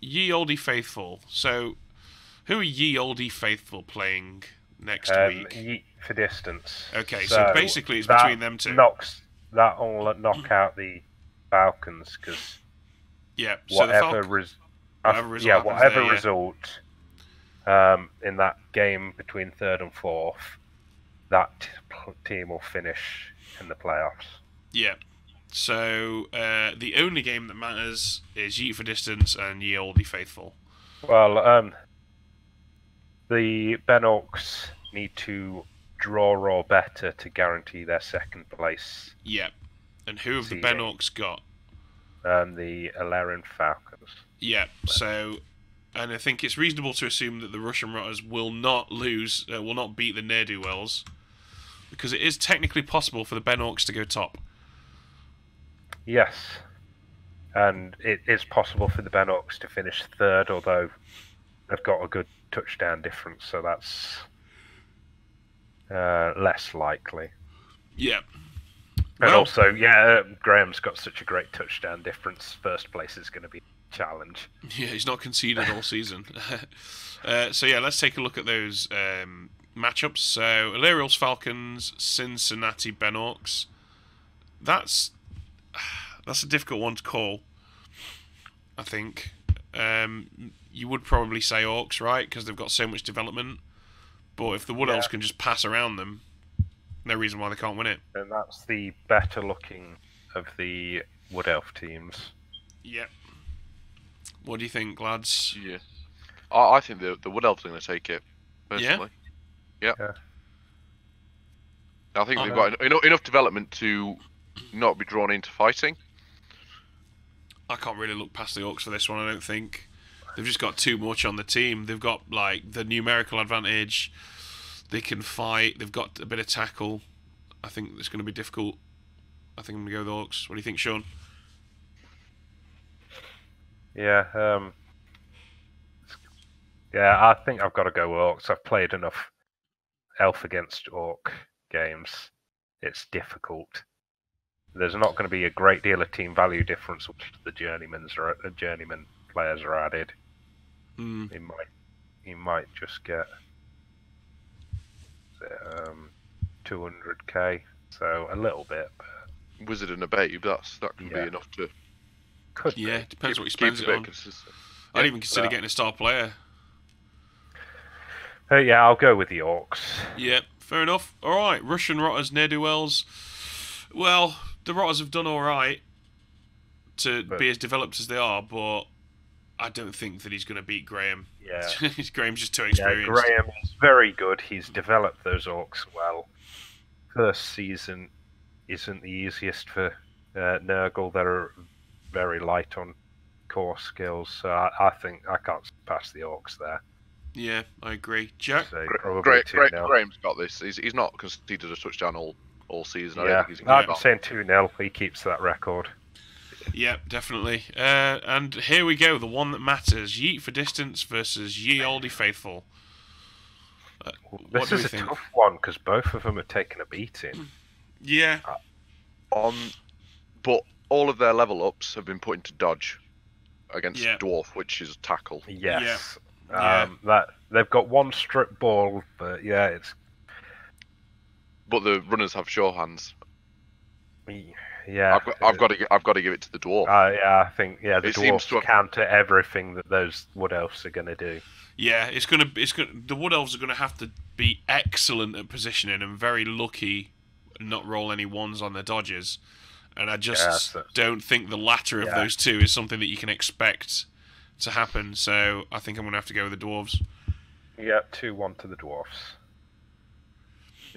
Speaker 1: Ye Olde Faithful. So, who are Ye Olde Faithful playing next
Speaker 2: um,
Speaker 1: week?
Speaker 2: Yeet for distance.
Speaker 1: Okay, so basically it's between them two.
Speaker 2: Knocks that will knock out the Falcons because
Speaker 1: Yeah, so
Speaker 2: whatever, res-
Speaker 1: whatever result
Speaker 2: yeah, whatever
Speaker 1: there, yeah.
Speaker 2: result um, in that game between third and fourth, that team will finish in the playoffs.
Speaker 1: Yeah. So uh, the only game that matters is Yeet for Distance and Ye be Faithful.
Speaker 2: Well, um, the Ben Orcs need to draw or better to guarantee their second place.
Speaker 1: Yeah. And who have the
Speaker 2: Seeding.
Speaker 1: Ben Orcs got?
Speaker 2: Um, the Alarian Falcons.
Speaker 1: Yeah. So, and I think it's reasonable to assume that the Russian Rotters will not lose, uh, will not beat the ne'er do wells, because it is technically possible for the Ben Orcs to go top.
Speaker 2: Yes. And it is possible for the Ben Orcs to finish third, although they've got a good touchdown difference, so that's uh, less likely.
Speaker 1: Yeah.
Speaker 2: And
Speaker 1: Well-
Speaker 2: also, yeah, uh, Graham's got such a great touchdown difference. First place is going to be a challenge.
Speaker 1: Yeah, he's not conceded all season. uh, so yeah, let's take a look at those um, matchups. So Illyrial's Falcons, Cincinnati Ben Orcs. That's that's a difficult one to call. I think um, you would probably say Orcs, right? Because they've got so much development. But if the Wood Elves can just pass around them, no reason why they can't win it.
Speaker 2: And that's the better looking of the Wood Elf teams.
Speaker 1: Yep. What do you think, lads?
Speaker 3: Yeah. I, I think the the Wood Elves are going to take it. Personally. Yeah.
Speaker 2: Yeah.
Speaker 3: I think they've uh-huh. got en- enough, enough development to not be drawn into fighting.
Speaker 1: I can't really look past the Orcs for this one. I don't think they've just got too much on the team. They've got like the numerical advantage. They can fight. They've got a bit of tackle. I think it's going to be difficult. I think I'm going to go with Orcs. What do you think, Sean?
Speaker 2: Yeah, um, Yeah, I think I've got to go Orcs. I've played enough Elf against Orc games. It's difficult. There's not going to be a great deal of team value difference once the journeyman's are, uh, journeyman players are added.
Speaker 1: Hmm.
Speaker 2: He might, he might just get um, 200k, so a little bit. But
Speaker 3: Wizard and a babe. That's that can
Speaker 2: Yeah.
Speaker 3: be enough to
Speaker 2: could
Speaker 1: Yeah,
Speaker 2: be.
Speaker 1: depends
Speaker 3: keep,
Speaker 1: what he
Speaker 3: keep
Speaker 1: spends it on.
Speaker 3: consistent.
Speaker 1: I'd
Speaker 3: Yeah,
Speaker 1: even consider
Speaker 2: yeah.
Speaker 1: getting a star player.
Speaker 2: Uh, yeah, I'll go with the Orcs.
Speaker 1: Yeah, fair enough. All right, Russian Rotters, ne'er do wells. Well, the Rotters have done all right to
Speaker 2: But-
Speaker 1: be as developed as they are, but I don't think that he's going to beat Graham.
Speaker 2: Yeah.
Speaker 1: Graham's just too
Speaker 2: Yeah,
Speaker 1: experienced.
Speaker 2: Graham is very good. He's developed those orcs well. First season isn't the easiest for uh, Nurgle. They're very light on core skills, so I, I think I can't pass the orcs there.
Speaker 1: Yeah, I agree. Jack.
Speaker 2: So
Speaker 3: Gra- Gra- Gra- Graham's got this. He's, he's not conceded a touchdown all all season. I don't
Speaker 2: Yeah,
Speaker 3: think he's in good
Speaker 2: I'm saying two 0 He keeps that record.
Speaker 1: Yeah, definitely. Uh, and here we go, the one that matters: Yeet for distance versus Ye Oldie Faithful. Uh,
Speaker 2: This
Speaker 1: do
Speaker 2: is a
Speaker 1: think?
Speaker 2: tough one because both of them are taking a beating.
Speaker 1: Yeah,
Speaker 3: on, but all of their level ups have been put into dodge against
Speaker 1: Yeah.
Speaker 3: dwarf, which is tackle.
Speaker 2: Yes.
Speaker 1: Yeah.
Speaker 2: Um, that they've got one strip ball, but yeah, it's
Speaker 3: But the runners have sure hands.
Speaker 2: yeah.
Speaker 3: I've got, I've got to I've got to give it to the dwarf.
Speaker 2: Uh, yeah, I think yeah, the
Speaker 3: It seems
Speaker 2: dwarfs
Speaker 3: to have-
Speaker 2: counter everything that those wood elves are going to do.
Speaker 1: yeah. It's gonna, it's gonna. The Wood Elves are gonna have to be excellent at positioning and very lucky, not roll any ones on their dodges. And I just
Speaker 2: Yes, that's-
Speaker 1: don't think the latter of
Speaker 2: Yeah.
Speaker 1: those two is something that you can expect to happen. So I think I'm gonna have to go with the dwarves.
Speaker 2: Yeah, two one to the dwarves.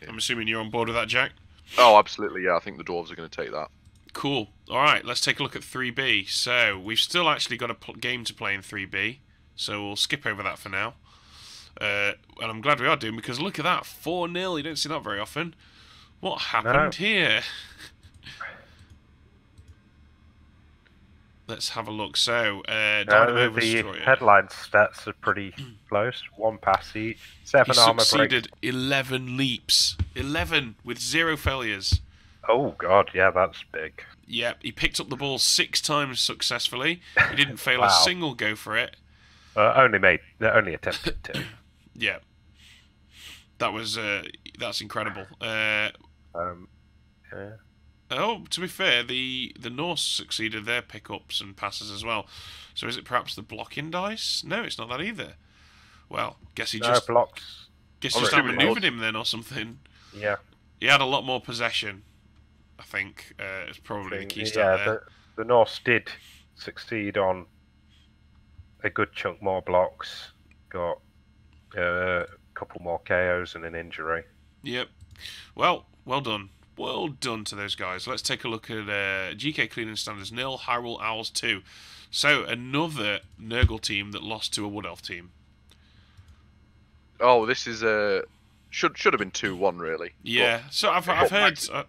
Speaker 1: I'm assuming you're on board with that, Jack.
Speaker 3: Oh, absolutely. Yeah, I think the dwarves are going to take that.
Speaker 1: Cool. All right, let's take a look at 3B. So we've still actually got a pl- game to play in 3B, so we'll skip over that for now. Uh, and I'm glad we are doing because look at that, 4 0. You don't see that very often. What happened here? Let's have a look. So, uh,
Speaker 2: Uh,
Speaker 1: Dynamo
Speaker 2: the
Speaker 1: Destroyer.
Speaker 2: headline stats are pretty close. One pass each,
Speaker 1: He
Speaker 2: seven armor breaks.
Speaker 1: succeeded 11 leaps. 11 with zero failures.
Speaker 2: Oh god, yeah, that's big.
Speaker 1: Yep, he picked up the ball six times successfully. He didn't fail a single go for it.
Speaker 2: Uh, only made, they only attempted to.
Speaker 1: Yeah, that was uh, that's incredible. Uh,
Speaker 2: Um, yeah.
Speaker 1: Oh, to be fair, the the Norse succeeded their pickups and passes as well. So is it perhaps the blocking dice? No, it's not that either. Well, guess he
Speaker 2: No
Speaker 1: just
Speaker 2: blocks.
Speaker 1: guess
Speaker 3: I'm
Speaker 1: just
Speaker 3: assuming
Speaker 1: outmaneuvered him then or something.
Speaker 2: Yeah,
Speaker 1: He had a lot more possession. I think uh, it's probably the
Speaker 2: thing-
Speaker 1: key
Speaker 2: yeah.
Speaker 1: there.
Speaker 2: The, the Norse did succeed on a good chunk more blocks. Got uh, a couple more KOs and an injury.
Speaker 1: Yep. Well, well done. Well done to those guys. Let's take a look at uh, GK Cleaning Standards nil, Hyrule Owls 2. So, another Nurgle team that lost to a Wood Elf team.
Speaker 3: Oh, this is a should should have been two one really. But
Speaker 1: Yeah. So, I've, I've heard uh,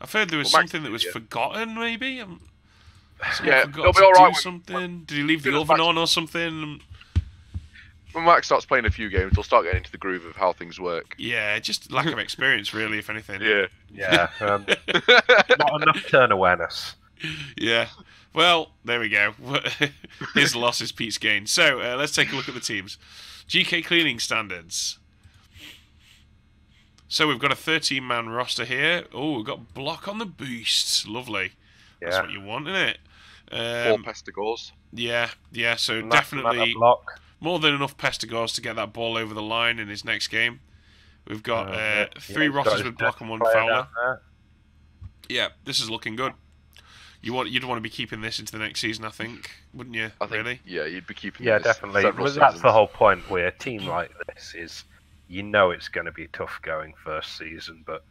Speaker 1: I've heard there was
Speaker 3: well,
Speaker 1: something that was
Speaker 3: yeah.
Speaker 1: forgotten, maybe? Um, someone
Speaker 3: Yeah,
Speaker 1: forgot
Speaker 3: they'll
Speaker 1: to
Speaker 3: be all right
Speaker 1: do something. Did he leave the oven on or something?
Speaker 3: When Max starts playing a few games, he'll start getting into the groove of how things work.
Speaker 1: Yeah, just lack of experience, really, if anything.
Speaker 3: Yeah.
Speaker 2: Yeah, um, not enough turn awareness.
Speaker 1: Yeah. Well, there we go. His loss is Pete's gain. So uh, let's take a look at the teams. GK cleaning standards. So we've got a 13 man roster here. Oh, we've got block on the boost. Lovely.
Speaker 2: Yeah.
Speaker 1: That's what you want, isn't it?
Speaker 3: Four
Speaker 1: Um,
Speaker 3: Pestigors.
Speaker 1: yeah, yeah. So
Speaker 2: Max amount of
Speaker 1: definitely
Speaker 2: block.
Speaker 1: More than enough Pestigors to get that ball over the line in his next game. We've got
Speaker 2: Uh,
Speaker 1: uh, three
Speaker 2: he's got
Speaker 1: rotters
Speaker 2: his
Speaker 1: with block and one
Speaker 2: player fouler.
Speaker 1: Yeah, this is looking good. You want you'd want to be keeping this into the next season, I think, wouldn't you?
Speaker 3: I think.
Speaker 1: really?
Speaker 3: Yeah, you'd be keeping.
Speaker 2: Yeah,
Speaker 3: this
Speaker 2: definitely.
Speaker 3: several
Speaker 2: Well, that's the whole point. Where a team like this is, you know, it's going to be tough going first season, but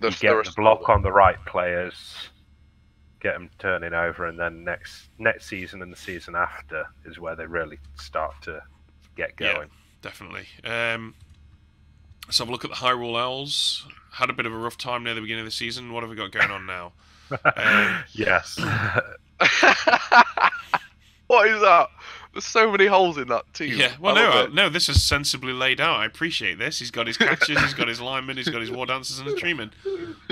Speaker 3: The-
Speaker 2: you get
Speaker 3: rest
Speaker 2: the block on the right players, get them turning over, and then next next season and the season after is where they really start to get
Speaker 1: Yeah.
Speaker 2: going.
Speaker 1: Definitely. Um, let's have a look at the Hyrule Owls. Had a bit of a rough time near the beginning of the season. What have we got going on now? Um,
Speaker 2: yes.
Speaker 3: what is that? There's so many holes in that team.
Speaker 1: Yeah, well, no, uh, no, this is sensibly laid out. I appreciate this. He's got his catchers, he's got his linemen, he's got his war dancers and his treemen.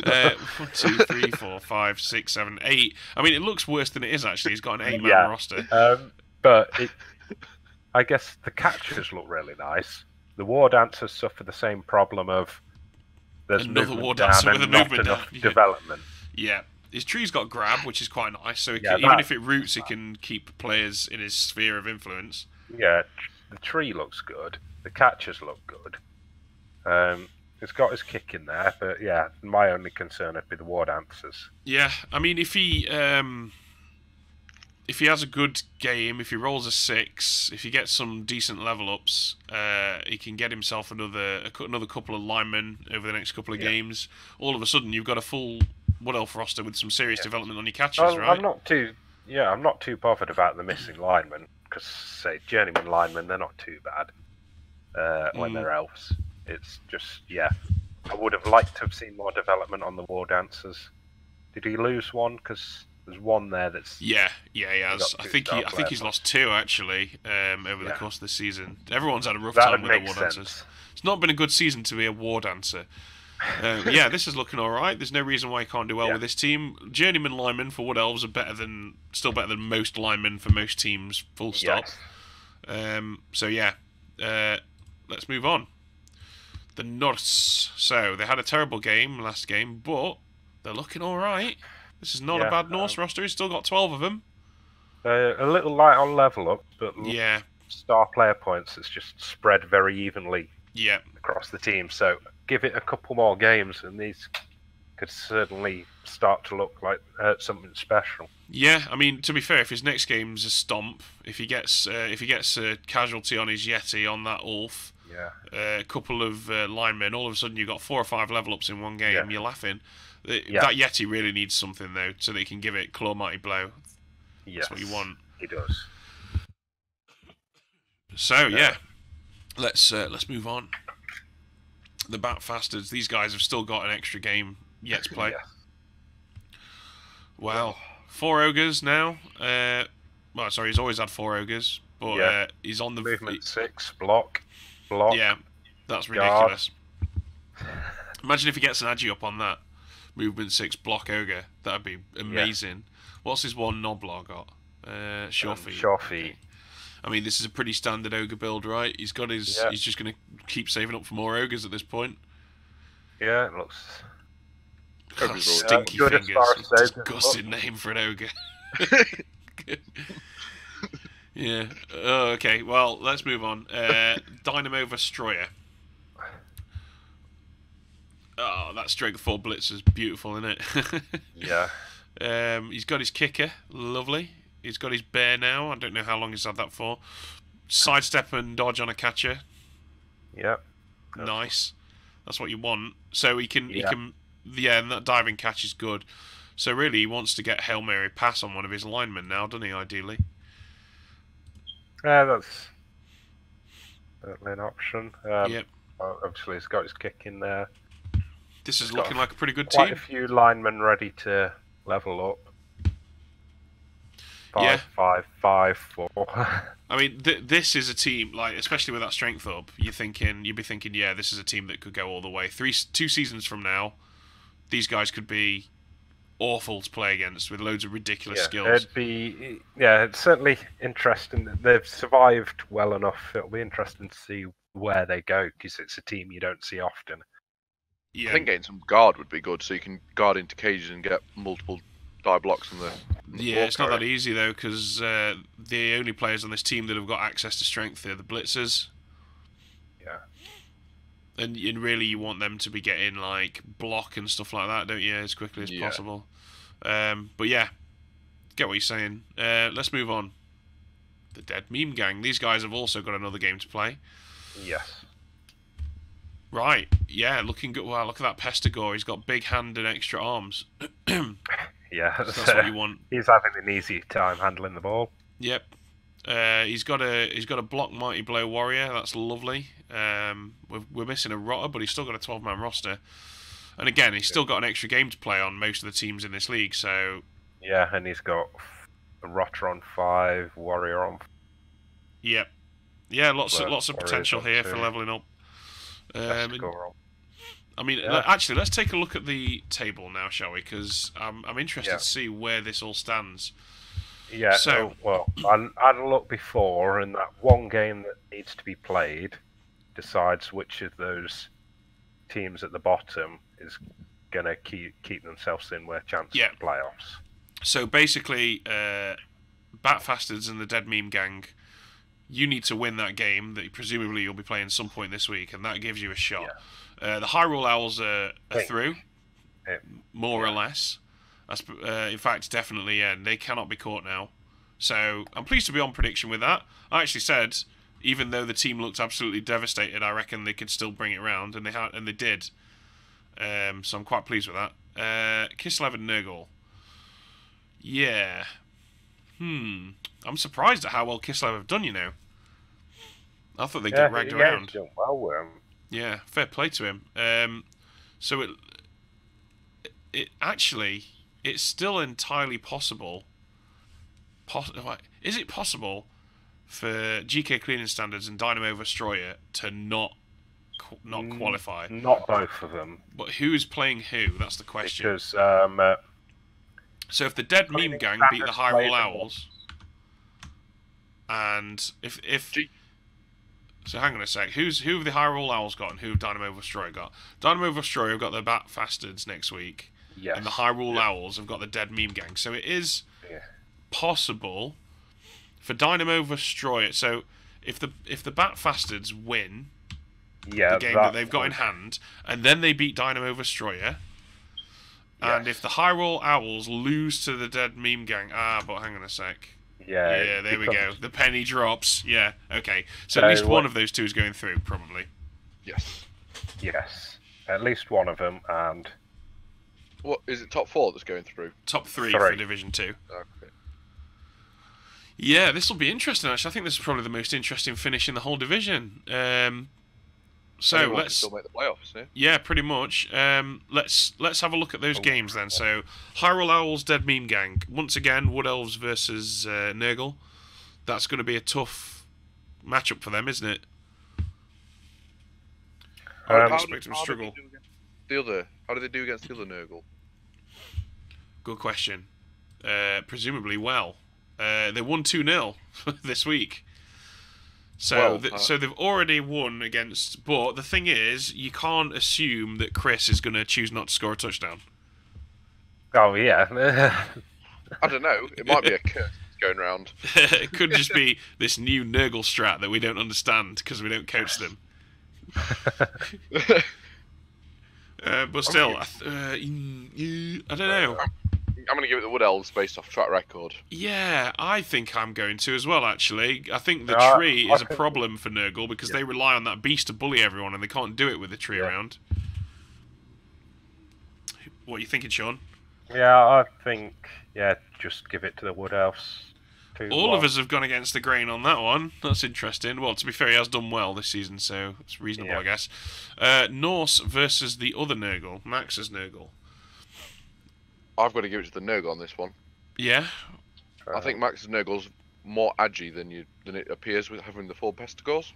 Speaker 1: Uh, one, two, three, four, five, six, seven, eight. I mean, it looks worse than it is actually. He's got an eight-man
Speaker 2: Yeah.
Speaker 1: roster.
Speaker 2: Um, but it, I guess the catchers look really nice. The war dancers suffer the same problem of there's
Speaker 1: Another
Speaker 2: movement
Speaker 1: war
Speaker 2: down
Speaker 1: dancer
Speaker 2: and
Speaker 1: with a
Speaker 2: not
Speaker 1: movement
Speaker 2: enough
Speaker 1: down, yeah.
Speaker 2: development.
Speaker 1: Yeah, his tree's got grab, which is quite nice. So
Speaker 2: Yeah,
Speaker 1: can, even if it roots, he can keep players in his sphere of influence.
Speaker 2: Yeah, the tree looks good. The catchers look good. Um, it's got his kick in there, but yeah, my only concern would be the war dancers.
Speaker 1: Yeah, I mean, if he um, if he has a good game, if he rolls a six, if he gets some decent level ups, uh, he can get himself another another couple of linemen over the next couple of
Speaker 2: Yeah.
Speaker 1: games. All of a sudden, you've got a full Wood Elf roster with some serious
Speaker 2: Yeah.
Speaker 1: development on your catches,
Speaker 2: I'm,
Speaker 1: right?
Speaker 2: I'm not too, yeah, I'm not too bothered about the missing linemen because, say, journeyman linemen, they're not too bad uh, when
Speaker 1: Mm.
Speaker 2: they're elves. It's just, yeah, I would have liked to have seen more development on the war dancers. Did he lose one? Because there's one there that's
Speaker 1: Yeah, yeah, he has. I think he, I think he's lost two actually um, over the course of the season. Everyone's had a rough
Speaker 2: that
Speaker 1: time with the war
Speaker 2: sense.
Speaker 1: dancers. It's not been a good season to be a war dancer. Uh, yeah, this is looking all right. There's no reason why he can't do well
Speaker 2: Yeah.
Speaker 1: with this team. Journeyman linemen for Wood Elves are better than, still better than most linemen for most teams. Full stop.
Speaker 2: Yes.
Speaker 1: Um, so yeah, uh, let's move on. The Norse. So they had a terrible game last game, but they're looking all right. This is not a bad Norse
Speaker 2: um,
Speaker 1: roster. He's still got twelve of them.
Speaker 2: A little light on level up, but
Speaker 1: Yeah,
Speaker 2: star player points it's just spread very evenly
Speaker 1: yeah.
Speaker 2: across the team. So give it a couple more games, and these could certainly start to look like uh, something special.
Speaker 1: Yeah, I mean, to be fair, if his next game's a stomp, if he gets uh, if he gets a casualty on his Yeti on that Ulf,
Speaker 2: Yeah,
Speaker 1: uh, a couple of uh, linemen, all of a sudden you've got four or five level ups in one game.
Speaker 2: Yeah.
Speaker 1: You're laughing. The-
Speaker 2: Yeah.
Speaker 1: That Yeti really needs something though, so that he can give it claw mighty blow.
Speaker 2: yes,
Speaker 1: That's what you want.
Speaker 2: He does.
Speaker 1: So yeah,
Speaker 2: Yeah.
Speaker 1: let's uh, let's move on. The Bat Fastards. These guys have still got an extra game yet to play.
Speaker 2: Yeah.
Speaker 1: Wow, four ogres now. Uh, well, sorry, he's always had four ogres, but
Speaker 2: Yeah.
Speaker 1: uh, he's on the
Speaker 2: Movement six, block, block.
Speaker 1: Yeah, that's ridiculous. Imagine if he gets an agi up on that movement six block ogre. That'd be amazing. What's his one Gnoblar got? Uh, Sure Feet.
Speaker 2: Shorefeet.
Speaker 1: I mean, this is a pretty standard ogre build, right? He's got his.
Speaker 2: Yeah.
Speaker 1: He's just going to keep saving up for more ogres at this point.
Speaker 2: Yeah, it looks.
Speaker 1: Oh, stinky
Speaker 2: as
Speaker 1: fingers.
Speaker 2: far as those go.
Speaker 1: Disgusting name for an ogre. yeah. Oh, okay. Well, let's move on. Uh, Dynamo Destroyer. Oh, that strength four blitz is beautiful, isn't it?
Speaker 2: Yeah.
Speaker 1: um, he's got his kicker, lovely. He's got his bear now. I don't know how long he's had that for. Sidestep and dodge on a catcher,
Speaker 2: Yeah.
Speaker 1: nice. That's what you want. So he can, he
Speaker 2: Yeah.
Speaker 1: can, yeah, and that diving catch is good. So really, he wants to get hail mary pass on one of his linemen now, doesn't he? Ideally.
Speaker 2: Yeah, that's certainly an option. Um,
Speaker 1: Yep.
Speaker 2: Obviously, he's got his kick in there.
Speaker 1: This is
Speaker 2: got
Speaker 1: looking like a pretty good
Speaker 2: Quite
Speaker 1: team.
Speaker 2: a few linemen ready to level up. Five,
Speaker 1: Yeah.
Speaker 2: five, five, four.
Speaker 1: I mean, th- this is a team like, especially with that strength up. You're thinking, you'd be thinking, yeah, this is a team that could go all the way. Three, two seasons from now, these guys could be awful to play against with loads of ridiculous
Speaker 2: yeah,
Speaker 1: skills.
Speaker 2: it'd be yeah, it's certainly interesting that they've survived well enough. It'll be interesting to see where they go because it's a team you don't see often.
Speaker 1: Yeah,
Speaker 3: I think getting some guard would be good, so you can guard into cages and get multiple die blocks on the. the
Speaker 1: yeah, it's not that easy though, because uh, the only players on this team that have got access to strength are the blitzers,
Speaker 2: Yeah,
Speaker 1: and, and really you want them to be getting like block and stuff like that, don't you, as quickly as
Speaker 3: Yeah.
Speaker 1: possible. Um, but yeah, get what you're saying. Uh, let's move on. The Dead Meme Gang. These guys have also got another game to play.
Speaker 2: yes,
Speaker 1: Right. Yeah, looking good. Wow, look at that Pestigor. He's got big hand and extra arms.
Speaker 2: yeah.
Speaker 1: That's what you want.
Speaker 2: he's having an easy time handling the ball.
Speaker 1: Yep. Uh, he's got a he's got a block mighty blow warrior. That's lovely. Um, we're, we're missing a rotter, but he's still got a 12 man roster. And again, he's still got an extra game to play on most of the teams in this league. So
Speaker 2: Yeah, and he's got a rotter on five, warrior on
Speaker 1: Yep. Yeah, lots of lots of potential here for leveling up. Um, and-
Speaker 2: score on.
Speaker 1: I mean,
Speaker 2: Yeah.
Speaker 1: actually, let's take a look at the table now, shall we? Because I'm I'm interested
Speaker 2: Yeah.
Speaker 1: to see where this all stands.
Speaker 2: Yeah.
Speaker 1: So-
Speaker 2: So well, I had a look before, and that one game that needs to be played decides which of those teams at the bottom is going to keep keep themselves in with chance
Speaker 1: Yeah.
Speaker 2: of playoffs.
Speaker 1: So basically, uh, and the Dead Meme Gang, you need to win that game that presumably you'll be playing some point this week, and that gives you a shot. Uh, the Hyrule Owls are, are through,
Speaker 2: Yeah.
Speaker 1: more or less. That's, uh, in fact, definitely, yeah, they cannot be caught now. So I'm pleased to be on prediction with that. I actually said, even though the team looked absolutely devastated, I reckon they could still bring it round, and they ha- and they did. Um, so I'm quite pleased with that. Uh, Kislev and Nurgle. Yeah. Hmm. I'm surprised at how well Kislev have done, you know. I thought they'd
Speaker 2: yeah,
Speaker 1: get ragged
Speaker 2: yeah,
Speaker 1: around.
Speaker 2: well.
Speaker 1: Yeah, fair play to him. Um, so it, it actually, it's still entirely possible. Poss- is it possible for GK cleaning standards and Dynamo Destroyer to not qu- not
Speaker 2: Mm,
Speaker 1: qualify?
Speaker 2: Not both of them,
Speaker 1: But who's playing who? That's the question.
Speaker 2: because um, uh,
Speaker 1: So if the Dead Meme Gang beat the Hyrule. Owls, and if if
Speaker 3: G-
Speaker 1: so, hang on a sec. Who's who have the Hyrule Owls got, and who have Dynamo Destroyer got? Dynamo Destroyer have got the Bat Fastards next week,
Speaker 2: yes,
Speaker 1: and the Hyrule Owls have got the Dead Meme Gang. So it is
Speaker 2: Yeah.
Speaker 1: possible for Dynamo Destroyer. So if the if the Bat Fastards win
Speaker 2: yeah,
Speaker 1: the game that
Speaker 2: that
Speaker 1: they've got in hand, and then they beat Dynamo Destroyer. And
Speaker 2: Yes.
Speaker 1: if the Hyrule Owls lose to the Dead Meme Gang, ah, but hang on a sec.
Speaker 2: Yeah,
Speaker 1: Yeah,
Speaker 2: it
Speaker 1: there we go. The penny drops. Yeah, okay. So,
Speaker 2: So
Speaker 1: at least one of those two is going through, probably.
Speaker 3: Yes.
Speaker 2: Yes, at least one of them, and
Speaker 3: What is it? Top four that's going through.
Speaker 1: Top three, for Division Two.
Speaker 3: Okay.
Speaker 1: Yeah, this will be interesting. Actually, I think this is probably the most interesting finish in the whole division. Um, so
Speaker 3: Anyone
Speaker 1: let's
Speaker 3: still make the playoffs. Yeah.
Speaker 1: Yeah, pretty much. Um, let's let's have a look at those
Speaker 2: Oh,
Speaker 1: games then. So, Hyrule Owls, Dead Meme Gang. Once again, Wood Elves versus uh, Nurgle. That's going to be a tough matchup for them, isn't it? I would
Speaker 2: Um,
Speaker 1: expect them to
Speaker 3: how
Speaker 1: struggle.
Speaker 3: do The other, how did they do against the other Nurgle?
Speaker 1: Good question. Uh, presumably well. Uh, they won 2 0 this week. So,
Speaker 3: Well,
Speaker 1: th-
Speaker 3: uh,
Speaker 1: so they've already won against. But the thing is, you can't assume that Chris is going to choose not to score a touchdown.
Speaker 2: oh yeah,
Speaker 3: I don't know. It might be a curse going around.
Speaker 1: it could just be this new Nurgle strat that we don't understand because we don't coach them. Uh, but still, I, th- uh, I don't know.
Speaker 3: I'm going to give it the Wood Elves based off track record.
Speaker 1: Yeah, I think I'm going to as well. Actually, I think the
Speaker 2: Yeah,
Speaker 1: tree
Speaker 2: I
Speaker 1: is a problem for Nurgle because they rely on that beast to bully everyone, and they can't do it with the tree
Speaker 2: Yeah.
Speaker 1: around. What are you thinking, Sean?
Speaker 2: yeah, I think yeah, just give it to the Wood Elves. Two
Speaker 1: All of us have gone against the grain on that one. That's interesting. Well, to be fair, he has done well this season, so it's reasonable,
Speaker 2: Yeah.
Speaker 1: I guess. Uh, Norse versus the other Nurgle, Max's Nurgle.
Speaker 3: I've got to give it to the Nurgle on this one.
Speaker 1: Yeah,
Speaker 3: I think Max's Nurgle's more edgy than you than it appears with having the four Pestigors.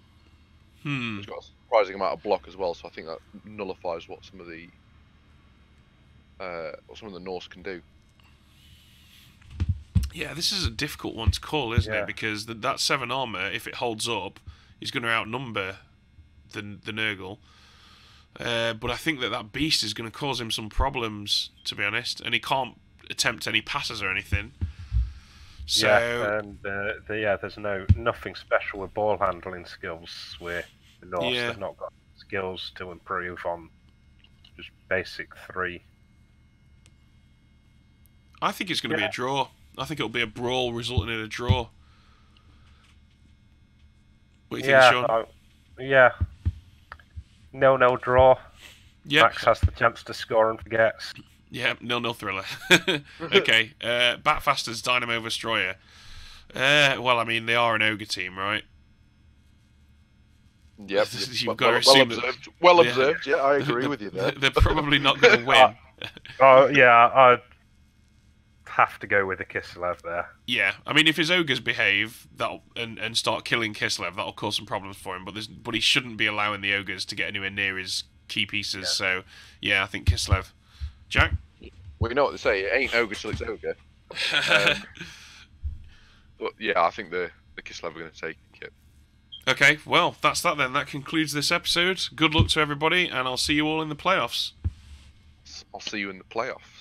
Speaker 1: hmm.
Speaker 3: He's got a surprising amount of block as well, so I think that nullifies what some of the uh, what some of the Norse can do.
Speaker 1: Yeah, this is a difficult one to call, isn't
Speaker 2: Yeah.
Speaker 1: it? Because the, that seven armor, if it holds up, is going to outnumber the the Nurgle. Uh, but I think that that beast is going to cause him some problems, to be honest, and he can't attempt any passes or anything. So
Speaker 2: yeah, and uh, the, yeah, there's no nothing special with ball handling skills with the Norse.
Speaker 1: Yeah.
Speaker 2: They've not got skills to improve on just basic three.
Speaker 1: I think it's going to be a draw. I think it'll be a brawl resulting in a draw. What do you
Speaker 2: yeah,
Speaker 1: think, Sean?
Speaker 2: I- yeah. No, no draw.
Speaker 1: Yep.
Speaker 2: Max has the chance to score and forgets.
Speaker 1: Yeah, nil nil thriller. okay, uh, Bat Fastards Dynamo Destroyer. Uh, well, I mean, they are an ogre team, right?
Speaker 3: Yep.
Speaker 1: You've
Speaker 3: well,
Speaker 1: gotta
Speaker 3: well,
Speaker 1: assume
Speaker 3: well
Speaker 1: that-
Speaker 3: observed. Well
Speaker 1: Yeah.
Speaker 3: observed. Yeah, I agree with you there.
Speaker 1: They're probably not going to win.
Speaker 2: Oh yeah, I have to go with the Kislev there.
Speaker 1: Yeah, I mean, if his ogres behave that and and start killing Kislev, that'll cause some problems for him. But there's but he shouldn't be allowing the ogres to get anywhere near his key pieces.
Speaker 2: Yeah.
Speaker 1: So yeah, I think Kislev. Jack.
Speaker 3: Well, you know what they say, it ain't ogre till it's ogre. Um, But yeah, I think the the Kislev are going to take it.
Speaker 1: okay, well that's that then. That concludes this episode. Good luck to everybody, and I'll see you all in the playoffs.
Speaker 3: I'll see you in the playoffs.